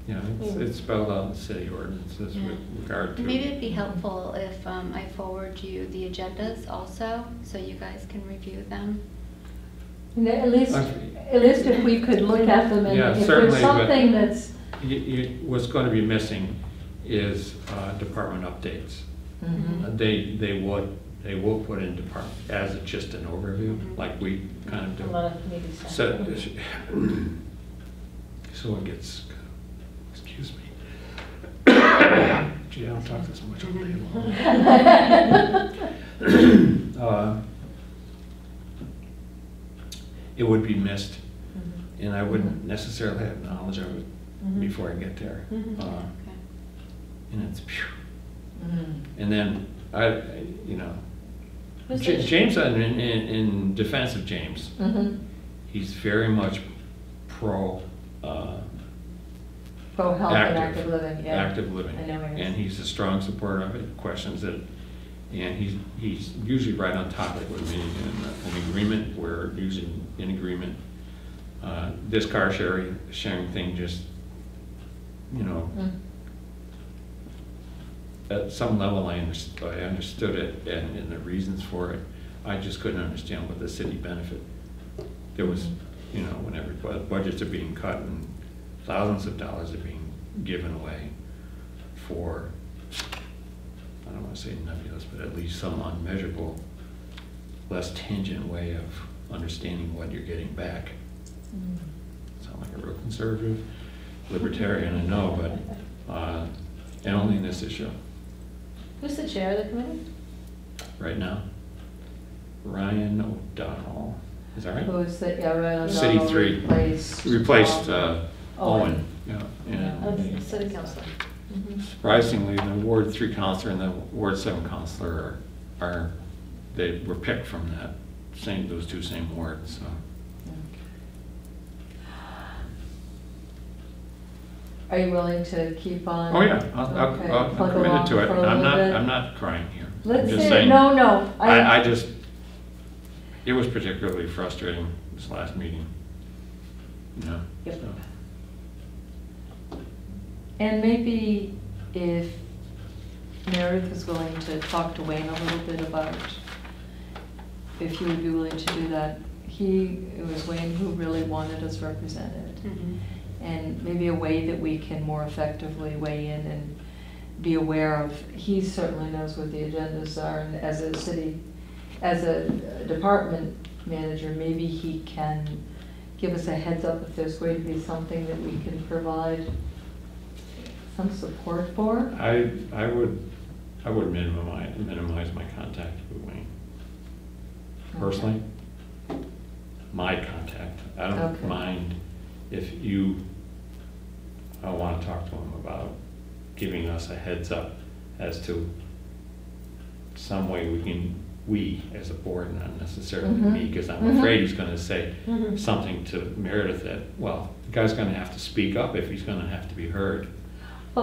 S2: yeah, it's, it's spelled out in city ordinances
S3: Yeah.
S2: with regard to.
S5: Maybe it'd be helpful if um, I forward you the agendas also, so you guys can review them.
S1: You know, At least,
S2: Okay.
S1: at least if we could look at them and
S2: Yeah,
S1: if there's
S2: certainly, but-
S1: something that's.
S2: You, you, what's gonna be missing is, uh, department updates.
S1: Mhm.
S2: Uh, They, they would, they will put in department, as a- just an overview, like we kind of do.
S3: A lot of committees. have
S2: So,
S3: that. [COUGHS]
S2: so it gets, excuse me. Gee, I don't talk this much all day long. Uh, It would be missed,
S3: Mhm.
S2: and I wouldn't necessarily have knowledge of it
S3: Mhm.
S2: before I get there.
S3: Mhm.
S2: Uh,
S5: Okay.
S2: And it's.
S1: Mhm.
S2: And then, I, I- you know,
S3: this?
S2: James, in, in, in defense of James,
S1: Mhm.
S2: he's very much pro, uh,
S1: Health and
S2: Active.
S1: living, yeah.
S2: active living.
S1: I know.
S2: And he's a strong supporter of it, questions it, and he's, he's usually right on topic with me in an agreement, we're usually in agreement. Uh, This car sharing, sharing thing just, you know,
S1: Mm.
S2: at some level, I understood, I understood it and, and the reasons for it. I just couldn't understand what the city benefit. There was, you know, whenever bu- budgets are being cut and thousands of dollars are being given away for, I don't wanna say nebulous, but at least some unmeasurable, less tangent way of understanding what you're getting back. Sound like a real conservative, libertarian, I know, but, uh, and only in this issue.
S3: Who's the chair of the committee?
S2: right now. Ryan O'Donnell, is that right?
S1: is the, yeah, Ryan
S2: City three.
S1: Replaced.
S2: Replaced uh,
S1: Owen.
S2: Owen, yeah.
S3: Oh,
S2: And
S3: the city councilor. Mhm.
S2: surprisingly, the Ward Three councilor and the Ward Seven councilor are, are, they were picked from that same, those two same wards, so.
S1: Are you willing to keep on?
S2: Oh, yeah, I'll-
S1: Okay,
S2: I'll, I'm committed to it.
S1: for a
S2: I'm not,
S1: bit?
S2: I'm not crying here. I'm
S1: Let's
S2: just
S1: see,
S2: saying-
S1: no, no.
S2: I, I just, it was particularly frustrating this last meeting, you know?
S3: Yep.
S2: so.
S1: And maybe if Meredith was willing to talk to Wayne a little bit about if he would be willing to do that. He, it was Wayne who really wanted us represented.
S5: Mhm.
S1: And maybe a way that we can more effectively weigh in and be aware of, he certainly knows what the agendas are, and as a city, as a department manager, maybe he can give us a heads up if there's going to be something that we can provide some support for.
S2: I, I would, I would minimize, minimize my contact with Wayne. Personally, my contact. I don't mind if you, I want to talk to him about giving us a heads up as to some way we can, we as a board, not necessarily
S1: Mhm.
S2: me, because I'm
S1: Mhm.
S2: afraid he's gonna say
S3: Mhm.
S2: something to Meredith that, well, the guy's gonna have to speak up if he's gonna have to be heard.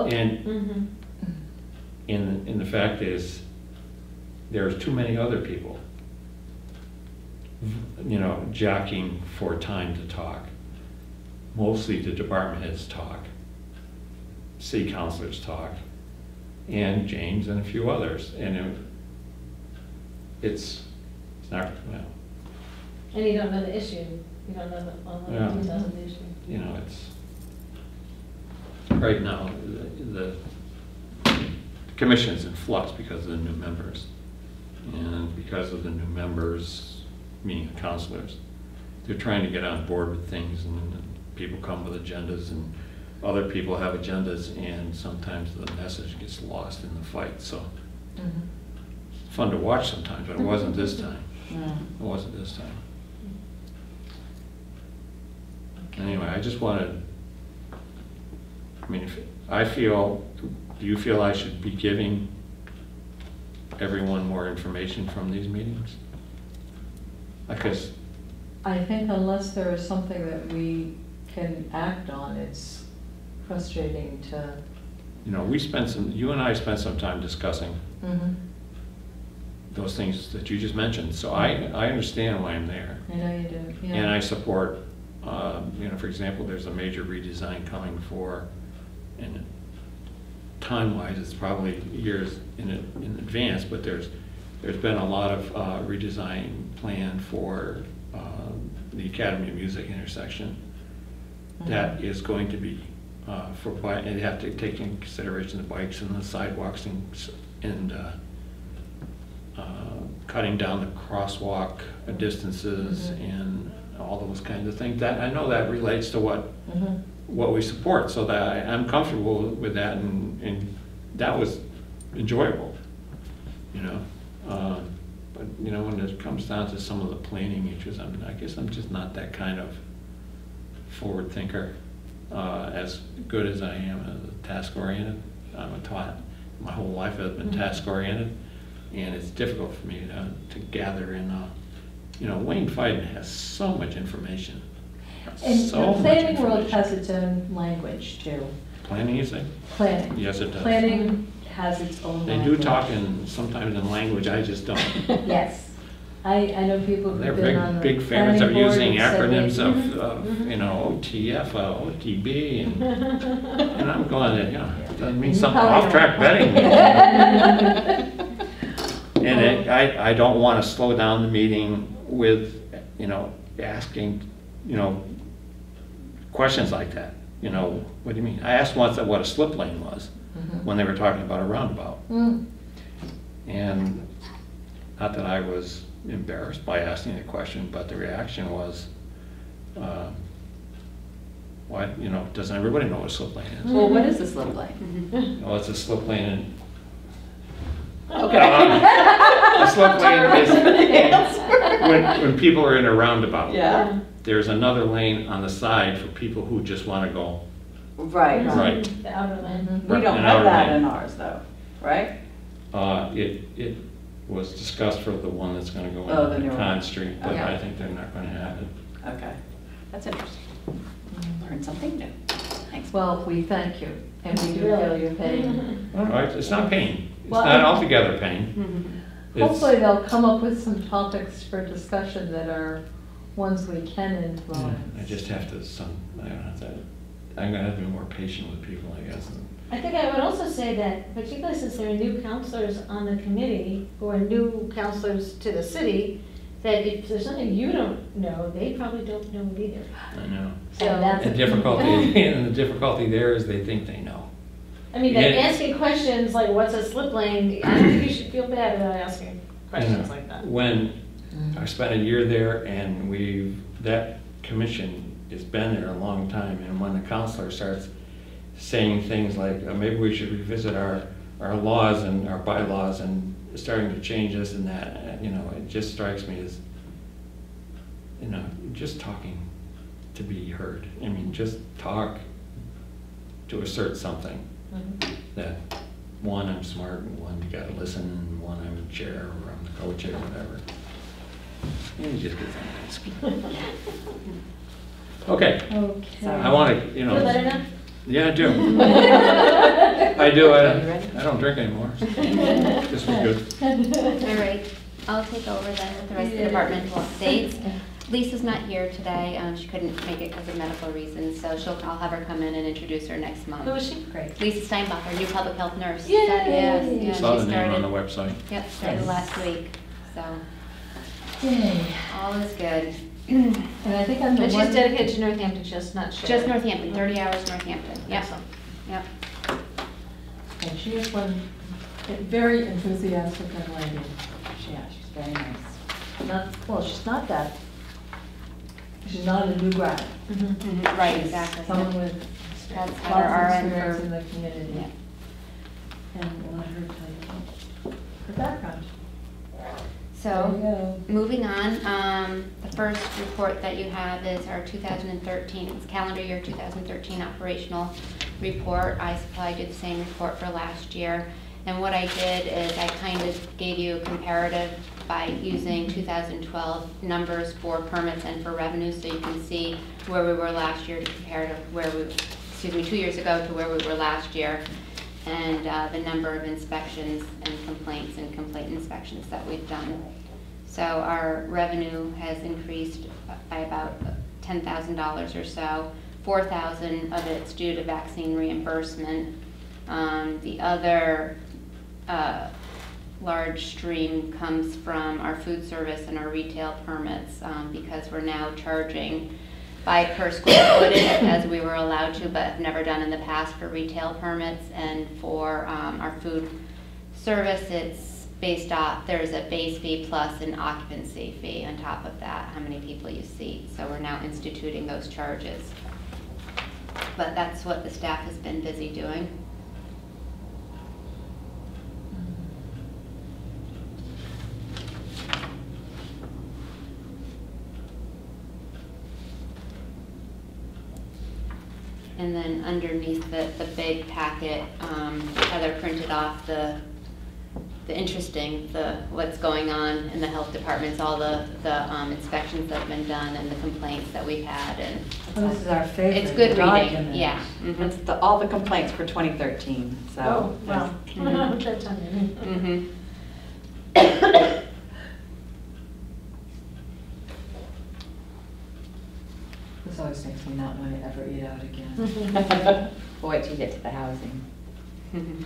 S2: And
S3: Mhm.
S2: and, and the fact is, there's too many other people, you know, jockeying for time to talk. Mostly the department heads talk, city councilors talk, and James and a few others, and it- it's, it's not, well,
S3: And you don't know the issue, you don't know the, all the
S2: Yeah.
S3: details of the issue.
S2: you know, it's, right now, the, the commission's in flux because of the new members. And because of the new members, meaning the councilors, they're trying to get on board with things and then people come with agendas and other people have agendas and sometimes the message gets lost in the fight, so
S1: Mhm.
S2: it's fun to watch sometimes, but it wasn't this time.
S1: Mm.
S2: It wasn't this time. Anyway, I just wanted, I mean, if, I feel, do you feel I should be giving everyone more information from these meetings? Because,
S1: I think unless there is something that we can act on, it's frustrating to
S2: you know, we spent some, you and I spent some time discussing
S1: Mhm.
S2: those things that you just mentioned, so I, I understand why I'm there.
S1: I know you do, yeah.
S2: And I support, um, you know, for example, there's a major redesign coming for, and time-wise, it's probably years in, in advance, but there's, there's been a lot of uh, redesign planned for um, the Academy of Music intersection. That is going to be uh, for, and you have to take in consideration the bikes and the sidewalks and, and uh, uh, cutting down the crosswalk distances
S1: Mhm.
S2: and all those kinds of things. That, I know that relates to what,
S1: Mhm.
S2: What we support, so that I- I'm comfortable with that, and, and that was enjoyable, you know? Um, But, you know, when it comes down to some of the planning issues, I mean, I guess I'm just not that kind of forward thinker, uh, as good as I am as a task oriented. I'm a taught, my whole life I've been
S1: Mhm.
S2: task oriented, and it's difficult for me to, to gather in, uh, you know, Wayne Feiden has so much information.
S1: And
S2: So
S1: the
S2: much
S1: planning world
S2: information.
S1: has its own language too,
S2: Planning, you say?
S1: planning.
S2: Yes, it does.
S1: Planning has its own
S2: They
S1: language.
S2: do talk in, sometimes in language I just don't. [LAUGHS]
S1: Yes. I, I know people who've
S2: They're
S1: been on the
S2: big, big fans of
S1: planning board
S2: using
S1: and said they-
S2: acronyms of,
S3: Mhm,
S2: of,
S3: mhm.
S2: you know, OTF, uh, OTB, and, [LAUGHS] and I'm going, you know, it doesn't mean something off-track betting. [LAUGHS] And it- I, I don't want to slow down the meeting with, you know, asking, you know, questions like that. You know, what do you mean? I asked once what a slip lane was,
S1: Mhm.
S2: when they were talking about a roundabout.
S1: Mm.
S2: And not that I was embarrassed by asking the question, but the reaction was, uh, why, you know, doesn't everybody know what a slip lane is?
S4: Well, what is a slip lane?
S2: Well, it's a slip lane and.
S4: Okay. [LAUGHS]
S2: A slip [LAUGHS] lane is when, when people are in a roundabout.
S4: Yeah,
S2: There's another lane on the side for people who just want to go.
S4: right.
S2: Right.
S3: The outer lane.
S4: We don't
S2: An
S4: have
S2: outer
S4: that
S2: lane.
S4: in ours though, right?
S2: Uh, it, it was discussed for the one that's gonna go
S4: Oh, the
S2: in
S4: newer
S2: Conz
S4: one.
S2: Street, but
S4: Okay.
S2: I think they're not gonna have it.
S4: Okay, that's interesting. Learn something new. Thanks.
S1: Well, we thank you, and we do feel your pain.
S2: All right, it's not pain. It's
S1: Well,
S2: not
S1: I-
S2: altogether pain.
S4: Mm-hmm.
S2: It's-
S1: Hopefully, they'll come up with some topics for discussion that are ones we can
S2: Yeah. I just have to, some, I don't have to, I'm gonna have to be more patient with people, I guess. and-
S3: I think I would also say that particularly since there are new councilors on the committee, who are new councilors to the city, that if there's something you don't know, they probably don't know it either.
S2: I know.
S3: So,
S1: And that's-
S2: The difficulty, and [LAUGHS] [LAUGHS] the difficulty there is they think they know.
S3: I mean, they're
S2: Yeah.
S3: asking questions like, what's a slip lane? I think you should feel bad about asking questions like that.
S2: When
S1: Mm.
S2: I spent a year there and we've, that commission has been there a long time, and when the councilor starts saying things like, uh, maybe we should revisit our, our laws and our bylaws and starting to change this and that, you know, it just strikes me as, you know, just talking to be heard. I mean, just talk to assert something
S1: Mhm.
S2: that, one, I'm smart, and one, you gotta listen, and one, I'm a chair, or I'm the co-chair, whatever. And you just get something. Okay,
S7: Okay.
S2: I wanna, you know.
S3: Feel better now?
S2: Yeah, I do. [LAUGHS] I do, I don't. I don't drink anymore. [LAUGHS] This was good.
S5: All right, I'll take over then with the rest of the departmental [LAUGHS] updates. Lisa's not here today, um, she couldn't make it because of medical reasons, so she'll, I'll have her come in and introduce her next month.
S3: Who is she?
S1: Great.
S5: Lisa Steinbacher, new public health nurse.
S3: Yay!
S5: That- Yes, yeah,
S2: Saw
S5: she
S2: the name on the
S5: started,
S2: website.
S5: yep, started
S1: Yes.
S5: last week, so
S1: Yay.
S5: all is good. [CLEARS THROAT]
S1: And I think I'm the one.
S3: she's dedicated to Northampton, just not Sharon.
S5: Just Northampton, thirty hours Northampton, yep,
S3: Excellent.
S5: yep.
S1: And she is one very enthusiastic young lady.
S4: Yeah, she's very nice.
S1: Not, well, she's not that, she's not a new grad.
S3: Mhm.
S5: Right, exactly.
S1: Someone with
S5: That's
S1: lots of
S5: RN
S1: experience
S5: for-
S1: in the community.
S5: Yeah.
S1: And let her tell you her background.
S5: So.
S1: There you go.
S5: Moving on, um, the first report that you have is our 2013, it's calendar year 2013 operational report. I supplied you the same report for last year. And what I did is I kind of gave you a comparative by using 2012 numbers for permits and for revenue so you can see where we were last year to compare to where we, excuse me, two years ago to where we were last year. And uh, the number of inspections and complaints and complaint inspections that we've done. So our revenue has increased by about ten thousand dollars or so. Four thousand of it's due to vaccine reimbursement. Um, the other, uh, large stream comes from our food service and our retail permits, um, because we're now charging by per square footage as we were allowed to, but have never done in the past for retail permits. And for, um, our food service, it's based off, there's a base fee plus an occupancy fee on top of that, how many people you seat. So we're now instituting those charges. But that's what the staff has been busy doing. And then underneath the, the big packet, um, Heather printed off the, the interesting, the, what's going on in the health departments, all the, the um, inspections that have been done and the complaints that we've had and.
S1: Well, This is our favorite
S5: It's good reading,
S1: document.
S5: yeah. mhm,
S4: That's the, all the complaints for 2013, so.
S3: Oh, wow.
S5: Mhm.
S3: Good timing.
S5: mhm.
S1: This always makes me not want to ever eat out again. [LAUGHS]
S4: Wait till you get to the housing. [LAUGHS]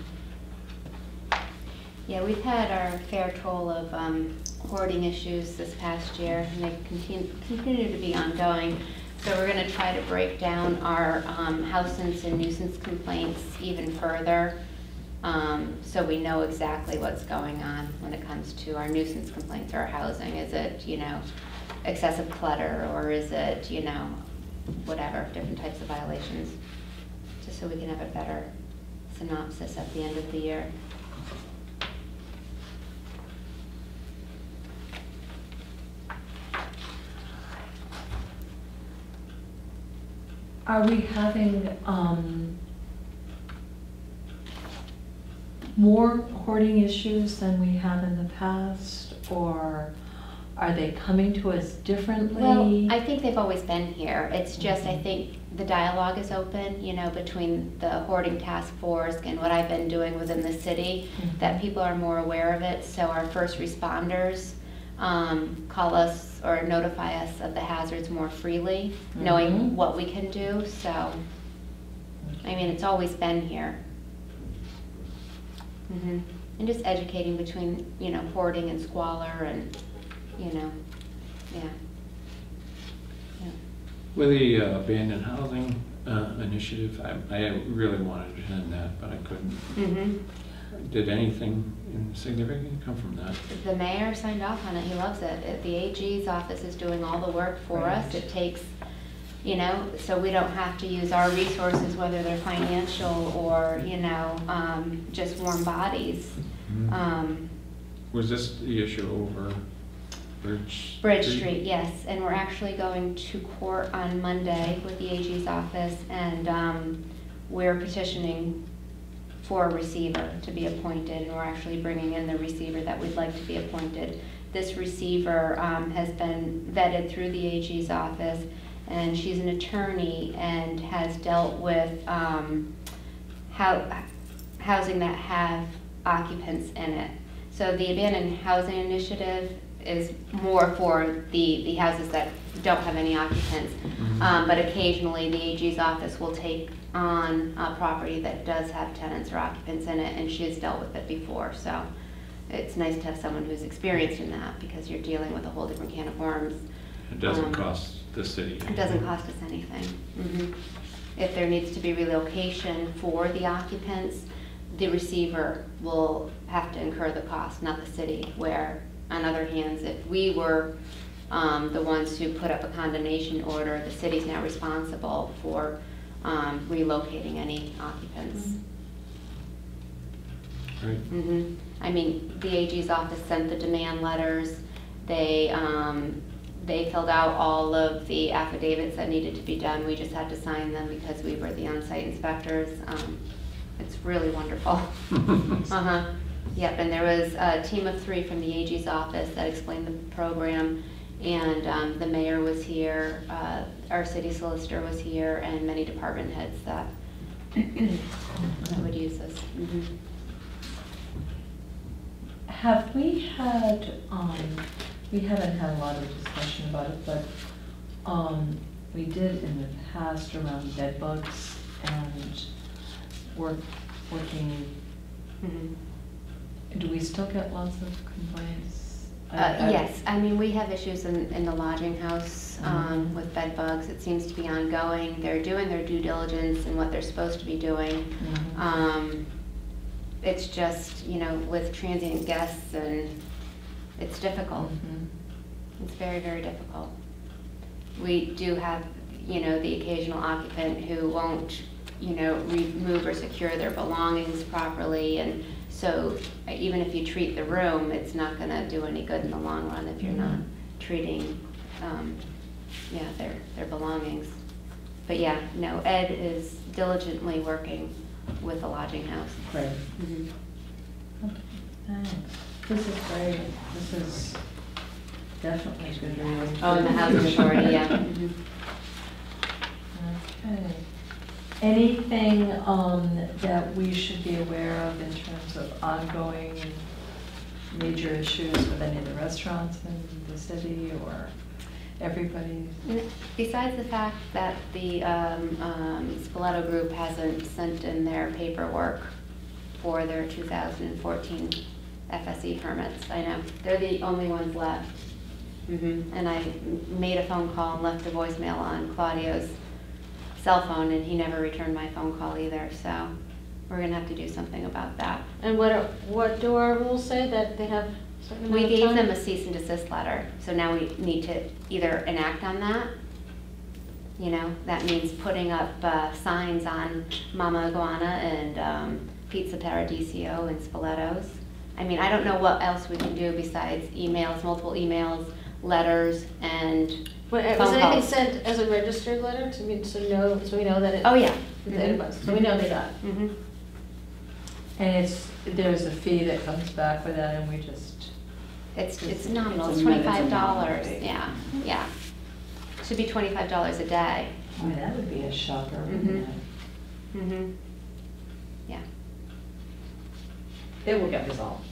S5: Yeah, we've had our fair toll of um, hoarding issues this past year, and they continue, continue to be ongoing. So we're gonna try to break down our um, houses and nuisance complaints even further, um, so we know exactly what's going on when it comes to our nuisance complaints or our housing. Is it, you know, excessive clutter, or is it, you know, whatever, different types of violations? Just so we can have a better synopsis at the end of the year.
S1: Are we having, um, more hoarding issues than we have in the past? Or are they coming to us differently?
S5: Well, I think they've always been here. It's just, I think the dialogue is open, you know, between the hoarding task force and what I've been doing within the city,
S1: Mhm.
S5: that people are more aware of it. So our first responders um, call us or notify us of the hazards more freely,
S1: Mhm.
S5: knowing what we can do. So, I mean, it's always been here. Mhm. And just educating between, you know, hoarding and squalor and, you know, yeah. Yeah.
S2: With the uh, abandoned housing uh, initiative, I, I really wanted to attend that, but I couldn't.
S5: Mm-hmm.
S2: Did anything significant come from that?
S5: The mayor signed off on it, he loves it. The AG's office is doing all the work for us. It takes, you know, so we don't have to use our resources, whether they're financial or, you know, um, just warm bodies.
S2: Mhm.
S5: Um,
S2: Was this the issue over Bridge?
S5: Bridge Street, yes, and we're actually going to court on Monday with the AG's office, and um, we're petitioning for a receiver to be appointed, and we're actually bringing in the receiver that we'd like to be appointed. This receiver um, has been vetted through the AG's office, and she's an attorney and has dealt with um, how, housing that have occupants in it. So the abandoned housing initiative is more for the, the houses that don't have any occupants.
S2: Mhm.
S5: Um, but occasionally, the AG's office will take on a property that does have tenants or occupants in it, and she has dealt with it before, so it's nice to have someone who's experienced in that, because you're dealing with a whole different can of worms.
S2: It doesn't
S5: Um,
S2: cost the city.
S5: It doesn't cost us anything. Mhm. If there needs to be relocation for the occupants, the receiver will have to incur the cost, not the city, where, on other hands, if we were um, the ones who put up a condemnation order, the city's now responsible for um, relocating any occupants.
S2: Right.
S5: Mhm. I mean, the AG's office sent the demand letters. They, um, they filled out all of the affidavits that needed to be done. We just had to sign them because we were the on-site inspectors. Um, It's really wonderful. [LAUGHS] Uh-huh. Yep, and there was a team of three from the AG's office that explained the program. And um, the mayor was here, uh, our city solicitor was here, and many department heads that [CLEARS THROAT] that would use this. Mhm.
S1: Have we had, um, we haven't had a lot of discussion about it, but, um, we did in the past around bed bugs and work, working,
S5: Mhm.
S1: Do we still get lots of complaints? I-
S5: Uh,
S1: I-
S5: Yes, I mean, we have issues in, in the lodging house um,
S1: Mhm.
S5: with bed bugs. It seems to be ongoing. They're doing their due diligence and what they're supposed to be doing.
S1: Mhm.
S5: Um, It's just, you know, with transient guests and it's difficult.
S1: Mhm.
S5: It's very, very difficult. We do have, you know, the occasional occupant who won't, you know, remove or secure their belongings properly. And so uh, even if you treat the room, it's not gonna do any good in the long run if you're not treating, um, yeah, their, their belongings. But yeah, no, Ed is diligently working with the lodging house.
S1: Great.
S5: Mm -hmm.
S1: Thanks. This is great. This is definitely good news.
S5: Oh, and the housing [LAUGHS] authority, yeah. Mhm.
S1: Okay. Anything um, that we should be aware of in terms of ongoing major issues with any of the restaurants in the city or everybody?
S5: Besides the fact that the um, um, Spoleto Group hasn't sent in their paperwork for their 2014 FSE permits, I know, they're the only ones left. Mhm. And I made a phone call and left a voicemail on Claudio's cell phone, and he never returned my phone call either, so we're gonna have to do something about that.
S3: And what, are- what do our rules say, that they have certain amount
S5: We
S3: of
S5: gave
S3: time?
S5: them a cease and desist letter, so now we need to either enact on that, you know, that means putting up uh, signs on Mama Iguana and um, Pizza Paradiso and Spoletos. I mean, I don't know what else we can do besides emails, multiple emails, letters, and,
S3: Wa- uh, Was
S5: phone
S3: anything
S5: calls.
S3: sent as a registered letter to me, so know, so we know that it?
S5: oh, yeah.
S3: that it was, So we know they got it.
S5: Mhm.
S1: And it's, there's a fee that comes back with that and we just,
S5: It's, it's nominal,
S4: It's
S5: it's
S4: a min- it's a
S5: twenty-five
S4: nominal
S5: dollars,
S4: fee.
S5: yeah, yeah. Should be twenty-five dollars a day.
S1: boy, that would be a shocker, wouldn't
S5: Mhm.
S1: it?
S5: Mm-hmm. Yeah.
S1: It will get resolved.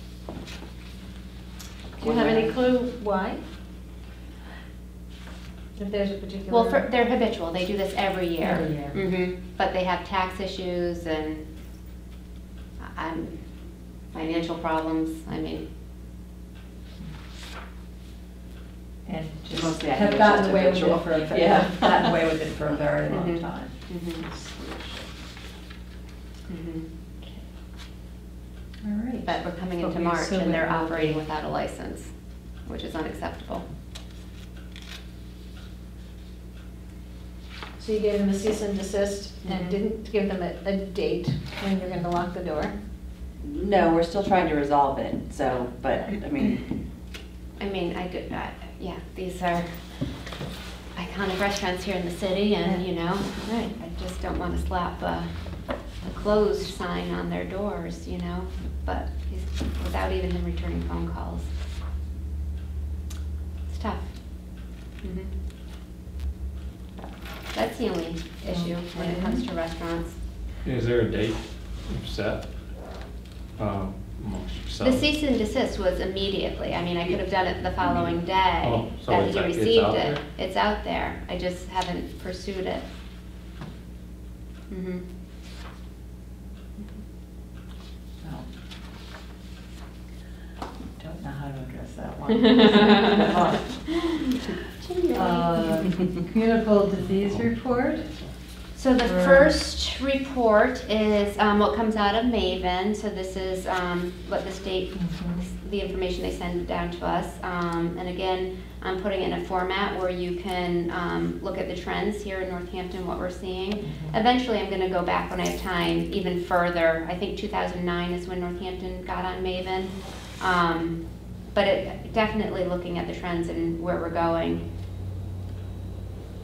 S3: Do you have any clue why? If there's a particular?
S5: Well, for, they're habitual, they do this every year.
S1: Every year.
S5: hmm but they have tax issues and, um, financial problems, I mean,
S1: And just
S4: Mostly I
S1: have
S4: think it's
S1: gotten
S4: just
S1: away with it
S4: habitual.
S1: for, a yeah, gotten away with it for a very long
S5: Mhm.
S1: time.
S5: mhm, mhm.
S1: All right.
S5: but we're coming
S1: But
S5: into
S1: we
S5: March
S1: assume
S5: and
S1: it
S5: they're
S1: will
S5: operating without a license, which is unacceptable.
S3: So you gave them a cease and desist and
S5: Mhm.
S3: didn't give them a, a date when you're gonna lock the door?
S4: No, we're still trying to resolve it, so, but, I mean,
S5: I mean, I could, I- yeah, these are iconic restaurants here in the city and, you know, Right. I just don't want to slap a, a closed sign on their doors, you know, but he's, without even him returning phone calls. It's tough. Mhm. That's the only issue when it comes to restaurants.
S2: Is there a date set? amongst
S5: The cease and desist was immediately, I mean, I could have done it the following day
S2: Oh, so
S5: that
S2: it's
S5: he
S2: like- it's
S5: received
S2: out
S5: it.
S2: there?
S5: It's out there, I just haven't pursued it. Mhm.
S1: Well, Don't know how to address that one. [LAUGHS] Uh, Communicable disease report?
S5: So the first report is um, what comes out of Maven, so this is um, what the state,
S1: Mhm.
S5: the information they send down to us. Um, And again, I'm putting it in a format where you can um, look at the trends here in Northampton, what we're seeing.
S1: Mhm.
S5: Eventually, I'm gonna go back when I have time even further. I think 2009 is when Northampton got on Maven. Um, But it, definitely looking at the trends and where we're going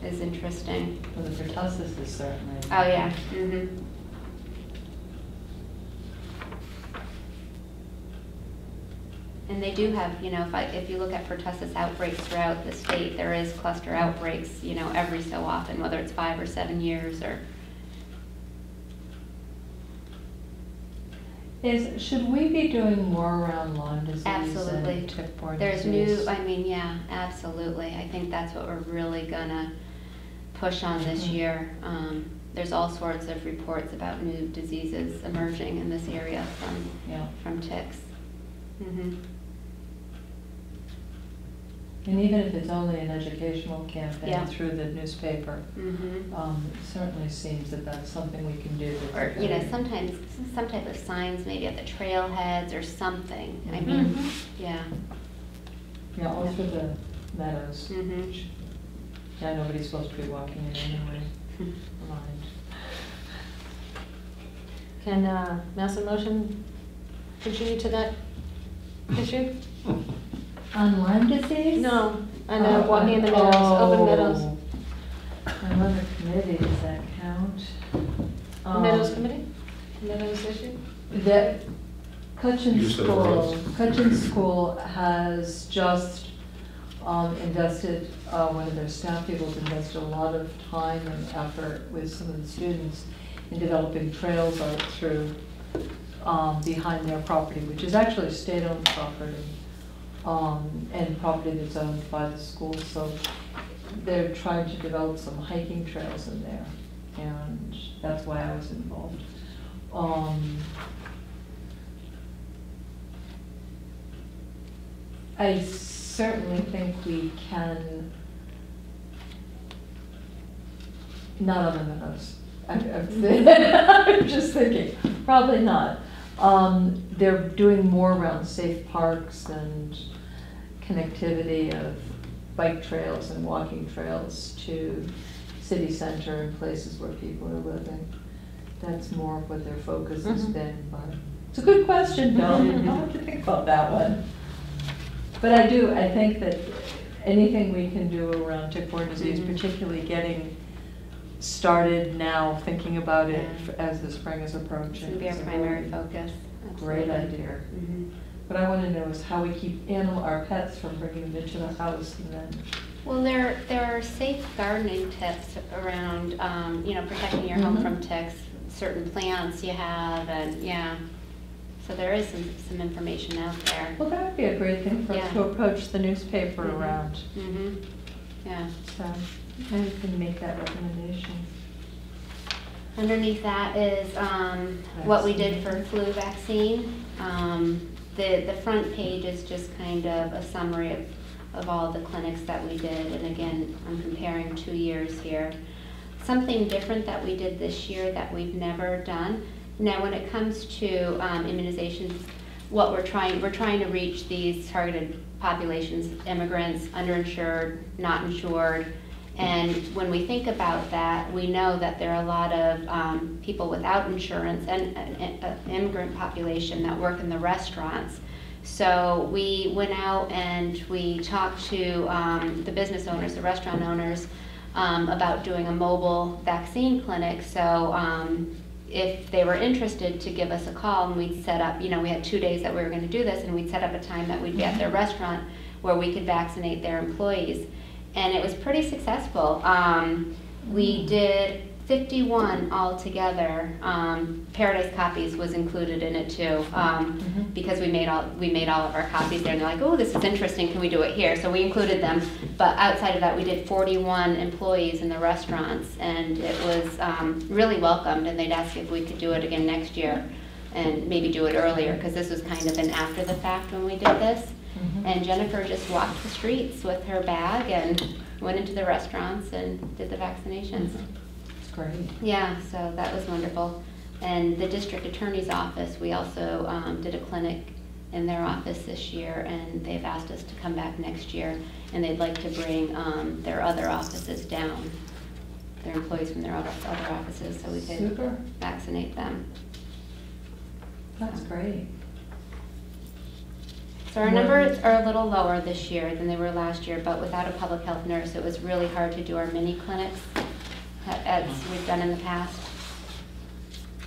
S5: is interesting.
S1: Well, the pertussis is certainly.
S5: Oh, yeah. mhm. And they do have, you know, if I, if you look at pertussis outbreaks throughout the state, there is cluster outbreaks, you know, every so often, whether it's five or seven years or.
S1: Is, should we be doing more around Lyme disease
S5: Absolutely.
S1: and tick-borne
S5: There's new, I mean, yeah, absolutely. I think that's what we're really gonna push on this
S1: Mhm.
S5: year. Um, There's all sorts of reports about new diseases emerging in this area from,
S1: Yeah,
S5: from ticks. Mhm.
S1: and even if it's only an educational
S5: Yeah.
S1: campaign through the newspaper,
S5: Mhm.
S1: um, it certainly seems that that's something we can do.
S5: Or, you know, sometimes, some type of signs maybe at the trailheads or something. I
S1: Mhm.
S5: mean,
S3: Mhm.
S5: yeah.
S1: Yeah, all through the meadows.
S5: Mhm.
S1: Yeah, nobody's supposed to be walking in anyway, [LAUGHS] blind.
S3: Can, uh, Mass in Motion contribute to that issue? [LAUGHS]
S1: On Lyme disease?
S3: No, I know, walking in the meadows, open meadows.
S1: Oh. Another committee, does that count?
S3: Meadows
S1: Um,
S3: Committee? Meadows issue?
S1: That Cutchin
S8: Use of the
S1: School,
S8: roads.
S1: Cutchin School has just um, invested, uh, one of their staff people invested a lot of time and effort with some of the students in developing trails out through, um, behind their property, which is actually state-owned property, um, and property that's owned by the school, so they're trying to develop some hiking trails in there, and that's why I was involved. Um, I certainly think we can, not on the meadows. I'm, [LAUGHS] I'm just thinking, probably not. Um, they're doing more around safe parks and connectivity of bike trails and walking trails to city center and places where people are living. That's more of what their focus has
S3: Mhm.
S1: been, but it's a good question, Dawn, I'll have to think about that one. But I do, I think that anything we can do around tick-borne disease,
S5: Mhm.
S1: particularly getting started now, thinking about it
S5: Yeah.
S1: as the spring is approaching.
S5: gonna be our
S1: a
S5: primary focus.
S1: Great
S5: absolutely.
S1: idea.
S5: Mhm.
S1: What I wanna know is how we keep animal, our pets from bringing them into the house and then,
S5: Well, there, there are safe gardening tips around, um, you know, protecting your home
S1: Mhm.
S5: from ticks, certain plants you have, and, yeah. So there is some, some information out there.
S1: well, that would be a great thing for us to approach the newspaper
S5: Mhm.
S1: around.
S5: Mm-hmm, yeah.
S1: So, maybe we can make that recommendation.
S5: Underneath that is um, what we did for flu vaccine. Um, The, the front page is just kind of a summary of, of all the clinics that we did. And again, I'm comparing two years here. Something different that we did this year that we've never done. Now, when it comes to um, immunizations, what we're trying, we're trying to reach these targeted populations, immigrants, underinsured, not insured. And when we think about that, we know that there are a lot of um, people without insurance and an immigrant population that work in the restaurants. So we went out and we talked to um, the business owners, the restaurant owners, um, about doing a mobile vaccine clinic. So um, if they were interested to give us a call and we'd set up, you know, we had two days that we were going to do this and we'd set up a time that we'd be at their restaurant where we could vaccinate their employees. And it was pretty successful. Um, we did 51 altogether. Um, Paradise Copies was included in it too, um,
S1: Mhm.
S5: because we made all we made all of our copies there. And they're like, "Oh, this is interesting. Can we do it here?" So we included them. But outside of that, we did 41 employees in the restaurants, and it was um, really welcomed. And they'd ask if we could do it again next year, and maybe do it earlier, because this was kind of an after the fact when we did this.
S1: Mhm.
S5: And Jennifer just walked the streets with her bag and went into the restaurants and did the vaccinations.
S1: It's great.
S5: Yeah, so that was wonderful. And the district attorney's office, we also um, did a clinic in their office this year, and they've asked us to come back next year, and they'd like to bring um, their other offices down, their employees from their other offices, so we could
S1: Super,
S5: vaccinate them.
S1: that's great.
S5: So our numbers are a little lower this year than they were last year, but without a public health nurse, it was really hard to do our mini clinics as we've done in the past.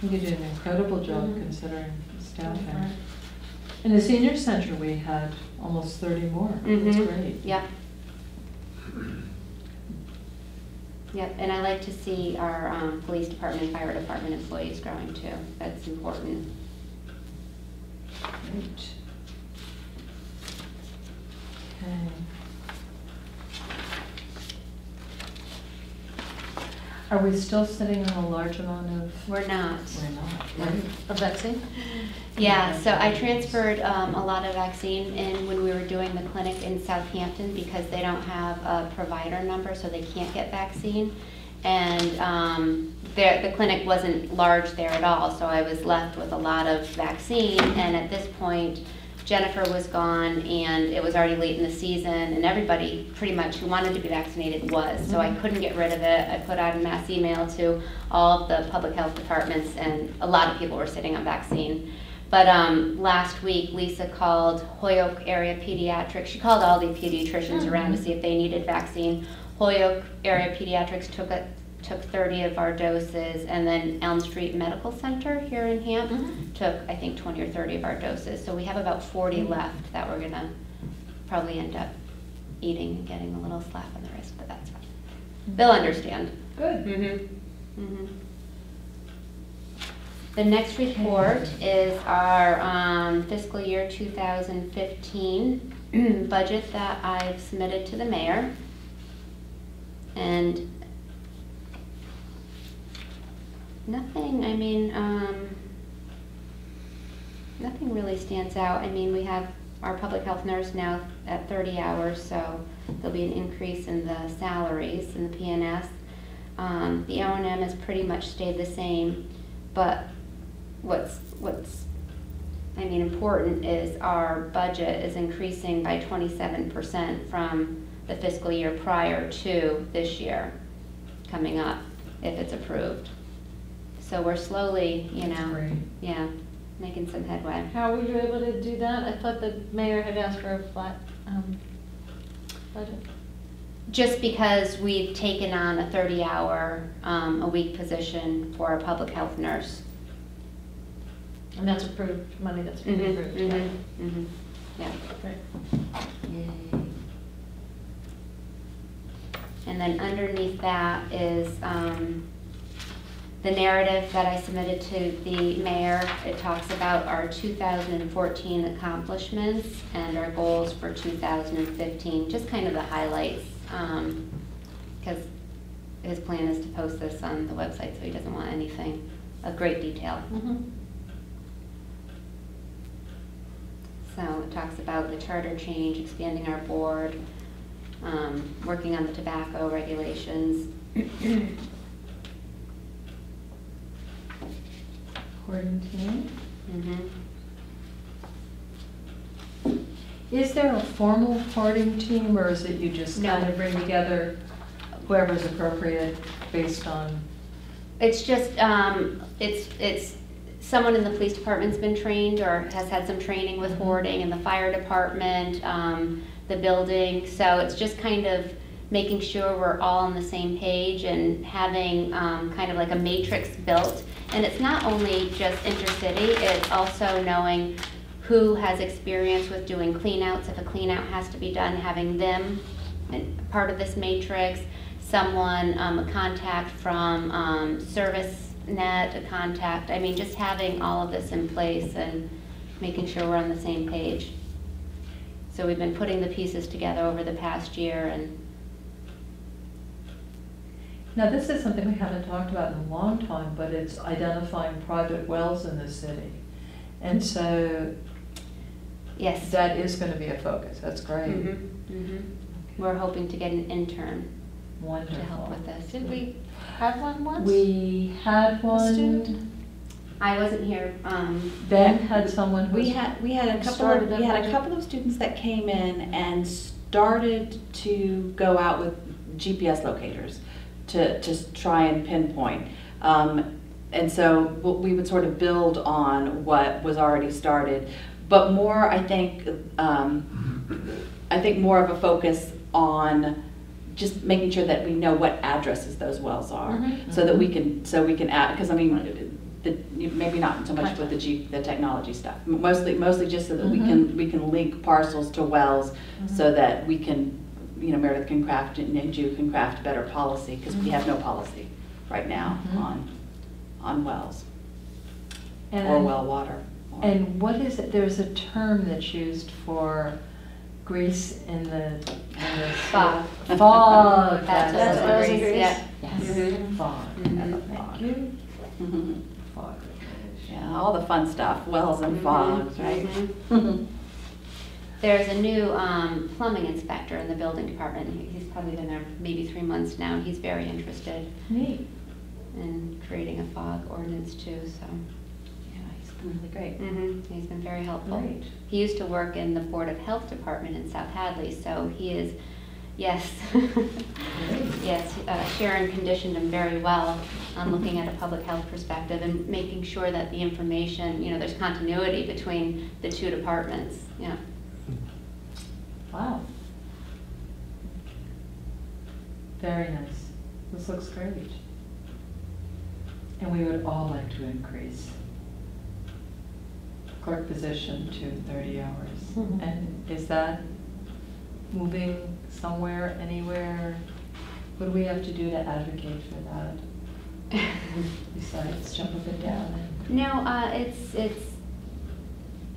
S1: You did an incredible job
S5: Mhm.
S1: considering the staffing. In the senior center, we had almost thirty more. That's
S5: Mhm.
S1: great.
S5: Yep. Yep, and I like to see our um, police department and fire department employees growing too. That's important.
S1: Great. Okay. Are we still sitting on a large amount of?
S5: We're not.
S1: We're not.
S3: A vaccine?
S5: Yeah, so I transferred um, a lot of vaccine in when we were doing the clinic in Southampton because they don't have a provider number, so they can't get vaccine. And um, there, the clinic wasn't large there at all, so I was left with a lot of vaccine. And at this point, Jennifer was gone and it was already late in the season and everybody pretty much who wanted to be vaccinated was. So I couldn't get rid of it. I put out a mass email to all of the public health departments and a lot of people were sitting on vaccine. But um, last week, Lisa called Holyoke Area Pediatrics. She called all the pediatricians around to see if they needed vaccine. Holyoke Area Pediatrics took a, took 30 of our doses, and then Elm Street Medical Center here in Hamp took, I think, 20 or 30 of our doses. So we have about 40 left that we're gonna probably end up eating and getting a little slap on the wrist, but that's fine. They'll understand.
S1: Good.
S5: Mhm. The next report is our um, fiscal year 2015 [CLEARS THROAT] budget that I've submitted to the mayor. And nothing, I mean, um, nothing really stands out. I mean, we have our public health nurse now at 30 hours, so there'll be an increase in the salaries in the PNS. Um, the O and M has pretty much stayed the same, but what's, what's, I mean, important is our budget is increasing by twenty-seven percent from the fiscal year prior to this year coming up, if it's approved. So we're slowly, you know,
S1: Great.
S5: yeah, making some headway.
S3: How were you able to do that? I thought the mayor had asked for a flat, um, budget.
S5: Just because we've taken on a thirty-hour, um, a week position for a public health nurse.
S3: And that's approved, money that's been
S5: Mhm,
S3: approved.
S5: mhm,
S3: right?
S5: mhm. Yeah.
S3: Great.
S1: Yay.
S5: And then underneath that is um, the narrative that I submitted to the mayor. It talks about our 2014 accomplishments and our goals for 2015, just kind of the highlights. Because his plan is to post this on the website, so he doesn't want anything of great detail.
S3: Mhm.
S5: So it talks about the charter change, expanding our board, um, working on the tobacco regulations.
S1: Quarantine.
S5: Mhm.
S1: Is there a formal hoarding team, or is it you just
S5: No.
S1: kind of bring together whoever's appropriate based on?
S5: It's just, um, it's, it's, someone in the police department's been trained or has had some training with hoarding in the fire department, um, the building, so it's just kind of making sure we're all on the same page and having, um, kind of like a matrix built. And it's not only just intercity, it's also knowing who has experience with doing cleanouts, if a cleanout has to be done, having them part of this matrix, someone, um, a contact from, um, ServiceNet, a contact, I mean, just having all of this in place and making sure we're on the same page. So we've been putting the pieces together over the past year and,
S1: Now, this is something we haven't talked about in a long time, but it's identifying private wells in the city. And so
S5: yes.
S1: that is going to be a focus. That's great.
S5: Mhm, mhm. We're hoping to get an intern to help with this.
S3: Did we have one once?
S1: We had one.
S5: I wasn't here, um,
S1: Ben had someone who.
S4: We had, we had a couple of, we had a couple of students that came in and started to go out with GPS locators to, to try and pinpoint. Um, and so what we would sort of build on what was already started. But more, I think, um, I think more of a focus on just making sure that we know what addresses those wells are.
S3: Mhm.
S4: So that we can, so we can add, because I mean, the, maybe not so much with the G, the technology stuff. Mostly, mostly just so that we can, we can link parcels to wells so that we can, you know, Meredith can craft and and Ju can craft better policy, because we have no policy right now
S1: Mhm.
S4: on, on wells
S1: And
S4: or well water for.
S1: And what is it, there's a term that's used for grease in the, in the. [LAUGHS]
S5: Fog.
S1: Fog.
S5: That's
S1: that's
S3: what
S1: it.
S3: oils and grease?
S5: Yeah.
S1: Yes, fog.
S5: Mhm.
S1: Thank you.
S4: Mhm.
S1: Fog.
S4: Yeah, all the fun stuff, wells and fogs, right? [LAUGHS]
S5: There's a new um, plumbing inspector in the building department. He's probably been there maybe three months now. He's very interested
S1: Neat.
S5: in creating a fog ordinance too, so.
S4: Yeah, he's been really great.
S5: mhm, He's been very helpful.
S1: Great.
S5: He used to work in the Board of Health Department in South Hadley, so he is, yes. [LAUGHS] Yes, uh, Sharon conditioned him very well on looking at a public health perspective and making sure that the information, you know, there's continuity between the two departments, yeah.
S1: Wow. Very nice. This looks great. And we would all like to increase clerk position to thirty hours.
S3: Mhm.
S1: And is that moving somewhere, anywhere? What do we have to do to advocate for that, [LAUGHS] besides jump up and down?
S5: No, uh, it's, it's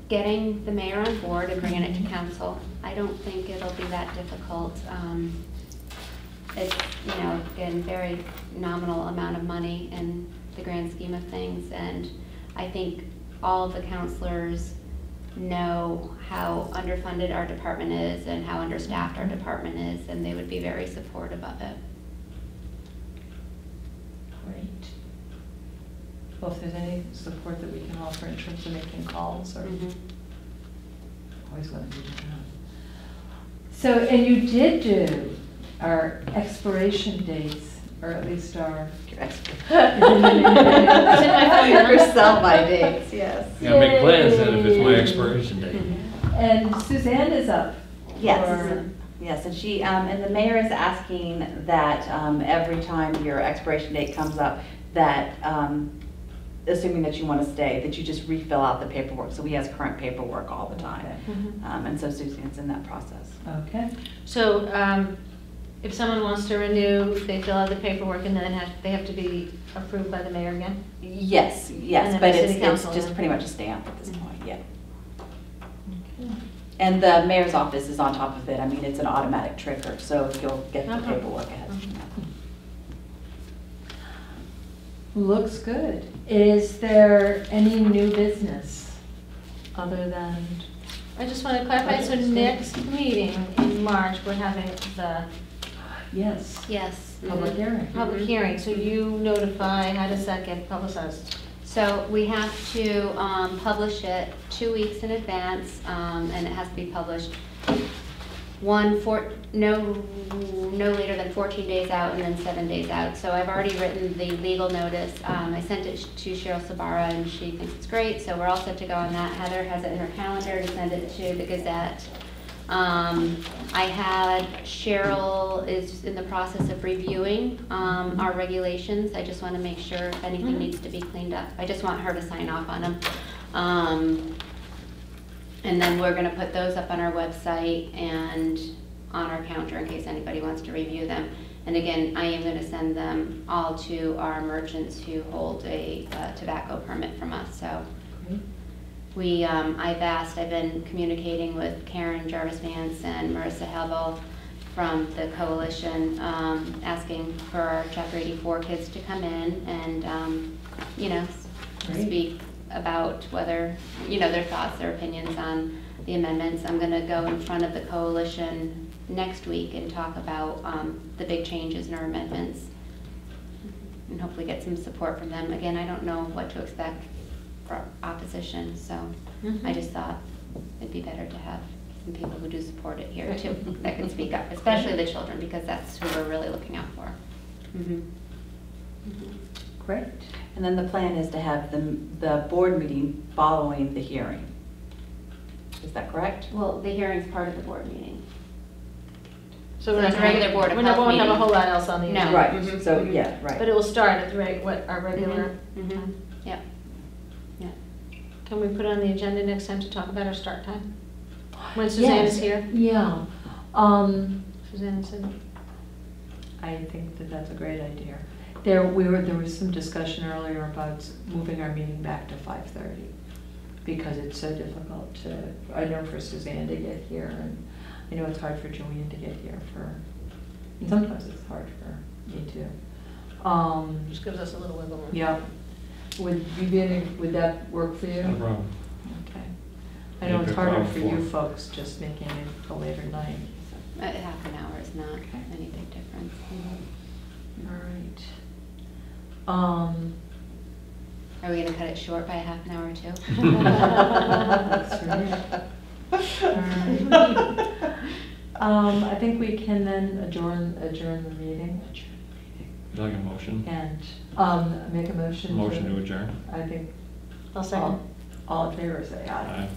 S5: getting the mayor on board and bringing it to council. I don't think it'll be that difficult. Um, It's, you know, again, very nominal amount of money in the grand scheme of things. And I think all of the councilors know how underfunded our department is and how understaffed our department is, and they would be very supportive of it.
S1: Great. Well, if there's any support that we can offer in terms of making calls or,
S5: Mhm.
S1: always willing to do that. So, and you did do our expiration dates, or at least our.
S4: You're expert.
S3: It's [LAUGHS] my [LAUGHS] phone now.
S4: Sell-by dates, yes.
S2: Yeah, make plans then if it's my expiration date.
S1: And Suzanne is up.
S4: Yes,
S1: for-
S4: yes, and she, um, and the mayor is asking that, um, every time your expiration date comes up, that, um, assuming that you want to stay, that you just refill out the paperwork, so he has current paperwork all the time.
S3: Mhm.
S4: Um, and so Suzanne's in that process.
S1: Okay.
S3: So, um, if someone wants to renew, they fill out the paperwork and then have, they have to be approved by the mayor again?
S4: Yes, yes, but it's, it's just
S3: then?
S4: pretty much a stamp at this
S5: Mhm.
S4: point, yeah. And the mayor's office is on top of it, I mean, it's an automatic trigger, so you'll get the
S3: Okay.
S4: paperwork ahead.
S3: Mhm.
S1: Looks good. Is there any new business other than,
S3: I just want to clarify, so next meeting in March, we're having the
S1: yes,
S5: Yes.
S1: public
S5: mhm.
S1: hearing?
S3: public hearing, so you notify, how does that get publicized?
S5: So we have to um, publish it two weeks in advance, um, and it has to be published one, for no, no later than 14 days out and then seven days out. So I've already written the legal notice. Um, I sent it to Cheryl Sabara, and she thinks it's great, so we're all set to go on that. Heather has it in her calendar to send it to the Gazette. Um, I had, Cheryl is in the process of reviewing, um, our regulations. I just want to make sure if anything
S3: Mhm.
S5: needs to be cleaned up. I just want her to sign off on them. And then we're gonna put those up on our website and on our counter in case anybody wants to review them. And again, I am gonna send them all to our merchants who hold a uh, tobacco permit from us, so. We, um, I've asked, I've been communicating with Karen Jarvis Vance and Marissa Hebel from the coalition, um, asking for our chapter eighty-four kids to come in and, um, you know, s-
S1: Great.
S5: speak about whether, you know, their thoughts, their opinions on the amendments. I'm gonna go in front of the coalition next week and talk about, um, the big changes in our amendments. And hopefully get some support from them. Again, I don't know what to expect for opposition, so I just thought it'd be better to have some people who do support it here too, [LAUGHS] that can speak up, especially the children, because that's who we're really looking out for. Mhm. Mhm.
S1: Great.
S4: And then the plan is to have the, the board meeting following the hearing. Is that correct?
S5: Well, the hearing's part of the board meeting.
S3: So we're not
S5: it's a
S3: gonna-
S5: regular Board of
S3: We're not,
S5: Health
S3: won't have a
S5: meeting.
S3: whole lot else on the
S5: No.
S3: agenda.
S4: Right,
S5: Mhm,
S4: so,
S5: mhm.
S4: yeah, right.
S3: But it will start at the reg, what, our regular,
S5: Mhm. Yep, yeah.
S3: can we put it on the agenda next time to talk about our start time? When Suzanne is
S1: Yes.
S3: here?
S1: Yeah. Um,
S3: Suzanne said,
S1: I think that that's a great idea. There, we were, there was some discussion earlier about moving our meeting back to five thirty. because it's so difficult to, I know for Suzanne to get here, and I know it's hard for Joanne to get here for, and sometimes it's hard for me too. Um,
S3: Just gives us a little wiggle room.
S1: yeah, would you be any, would that work for you?
S2: No problem.
S1: Okay. I know it's harder for you folks just making it a later night.
S5: Uh, Half an hour is not
S1: Okay.
S5: any big difference.
S1: All right. Um,
S5: Are we gonna cut it short by a half an hour
S1: or [LAUGHS] Um, I think we can then adjourn, adjourn the meeting
S2: Like a motion?
S1: and, um, make a motion.
S2: Motion to adjourn?
S1: I think.
S3: I'll second.
S1: All in favor, say aye.
S2: Aye.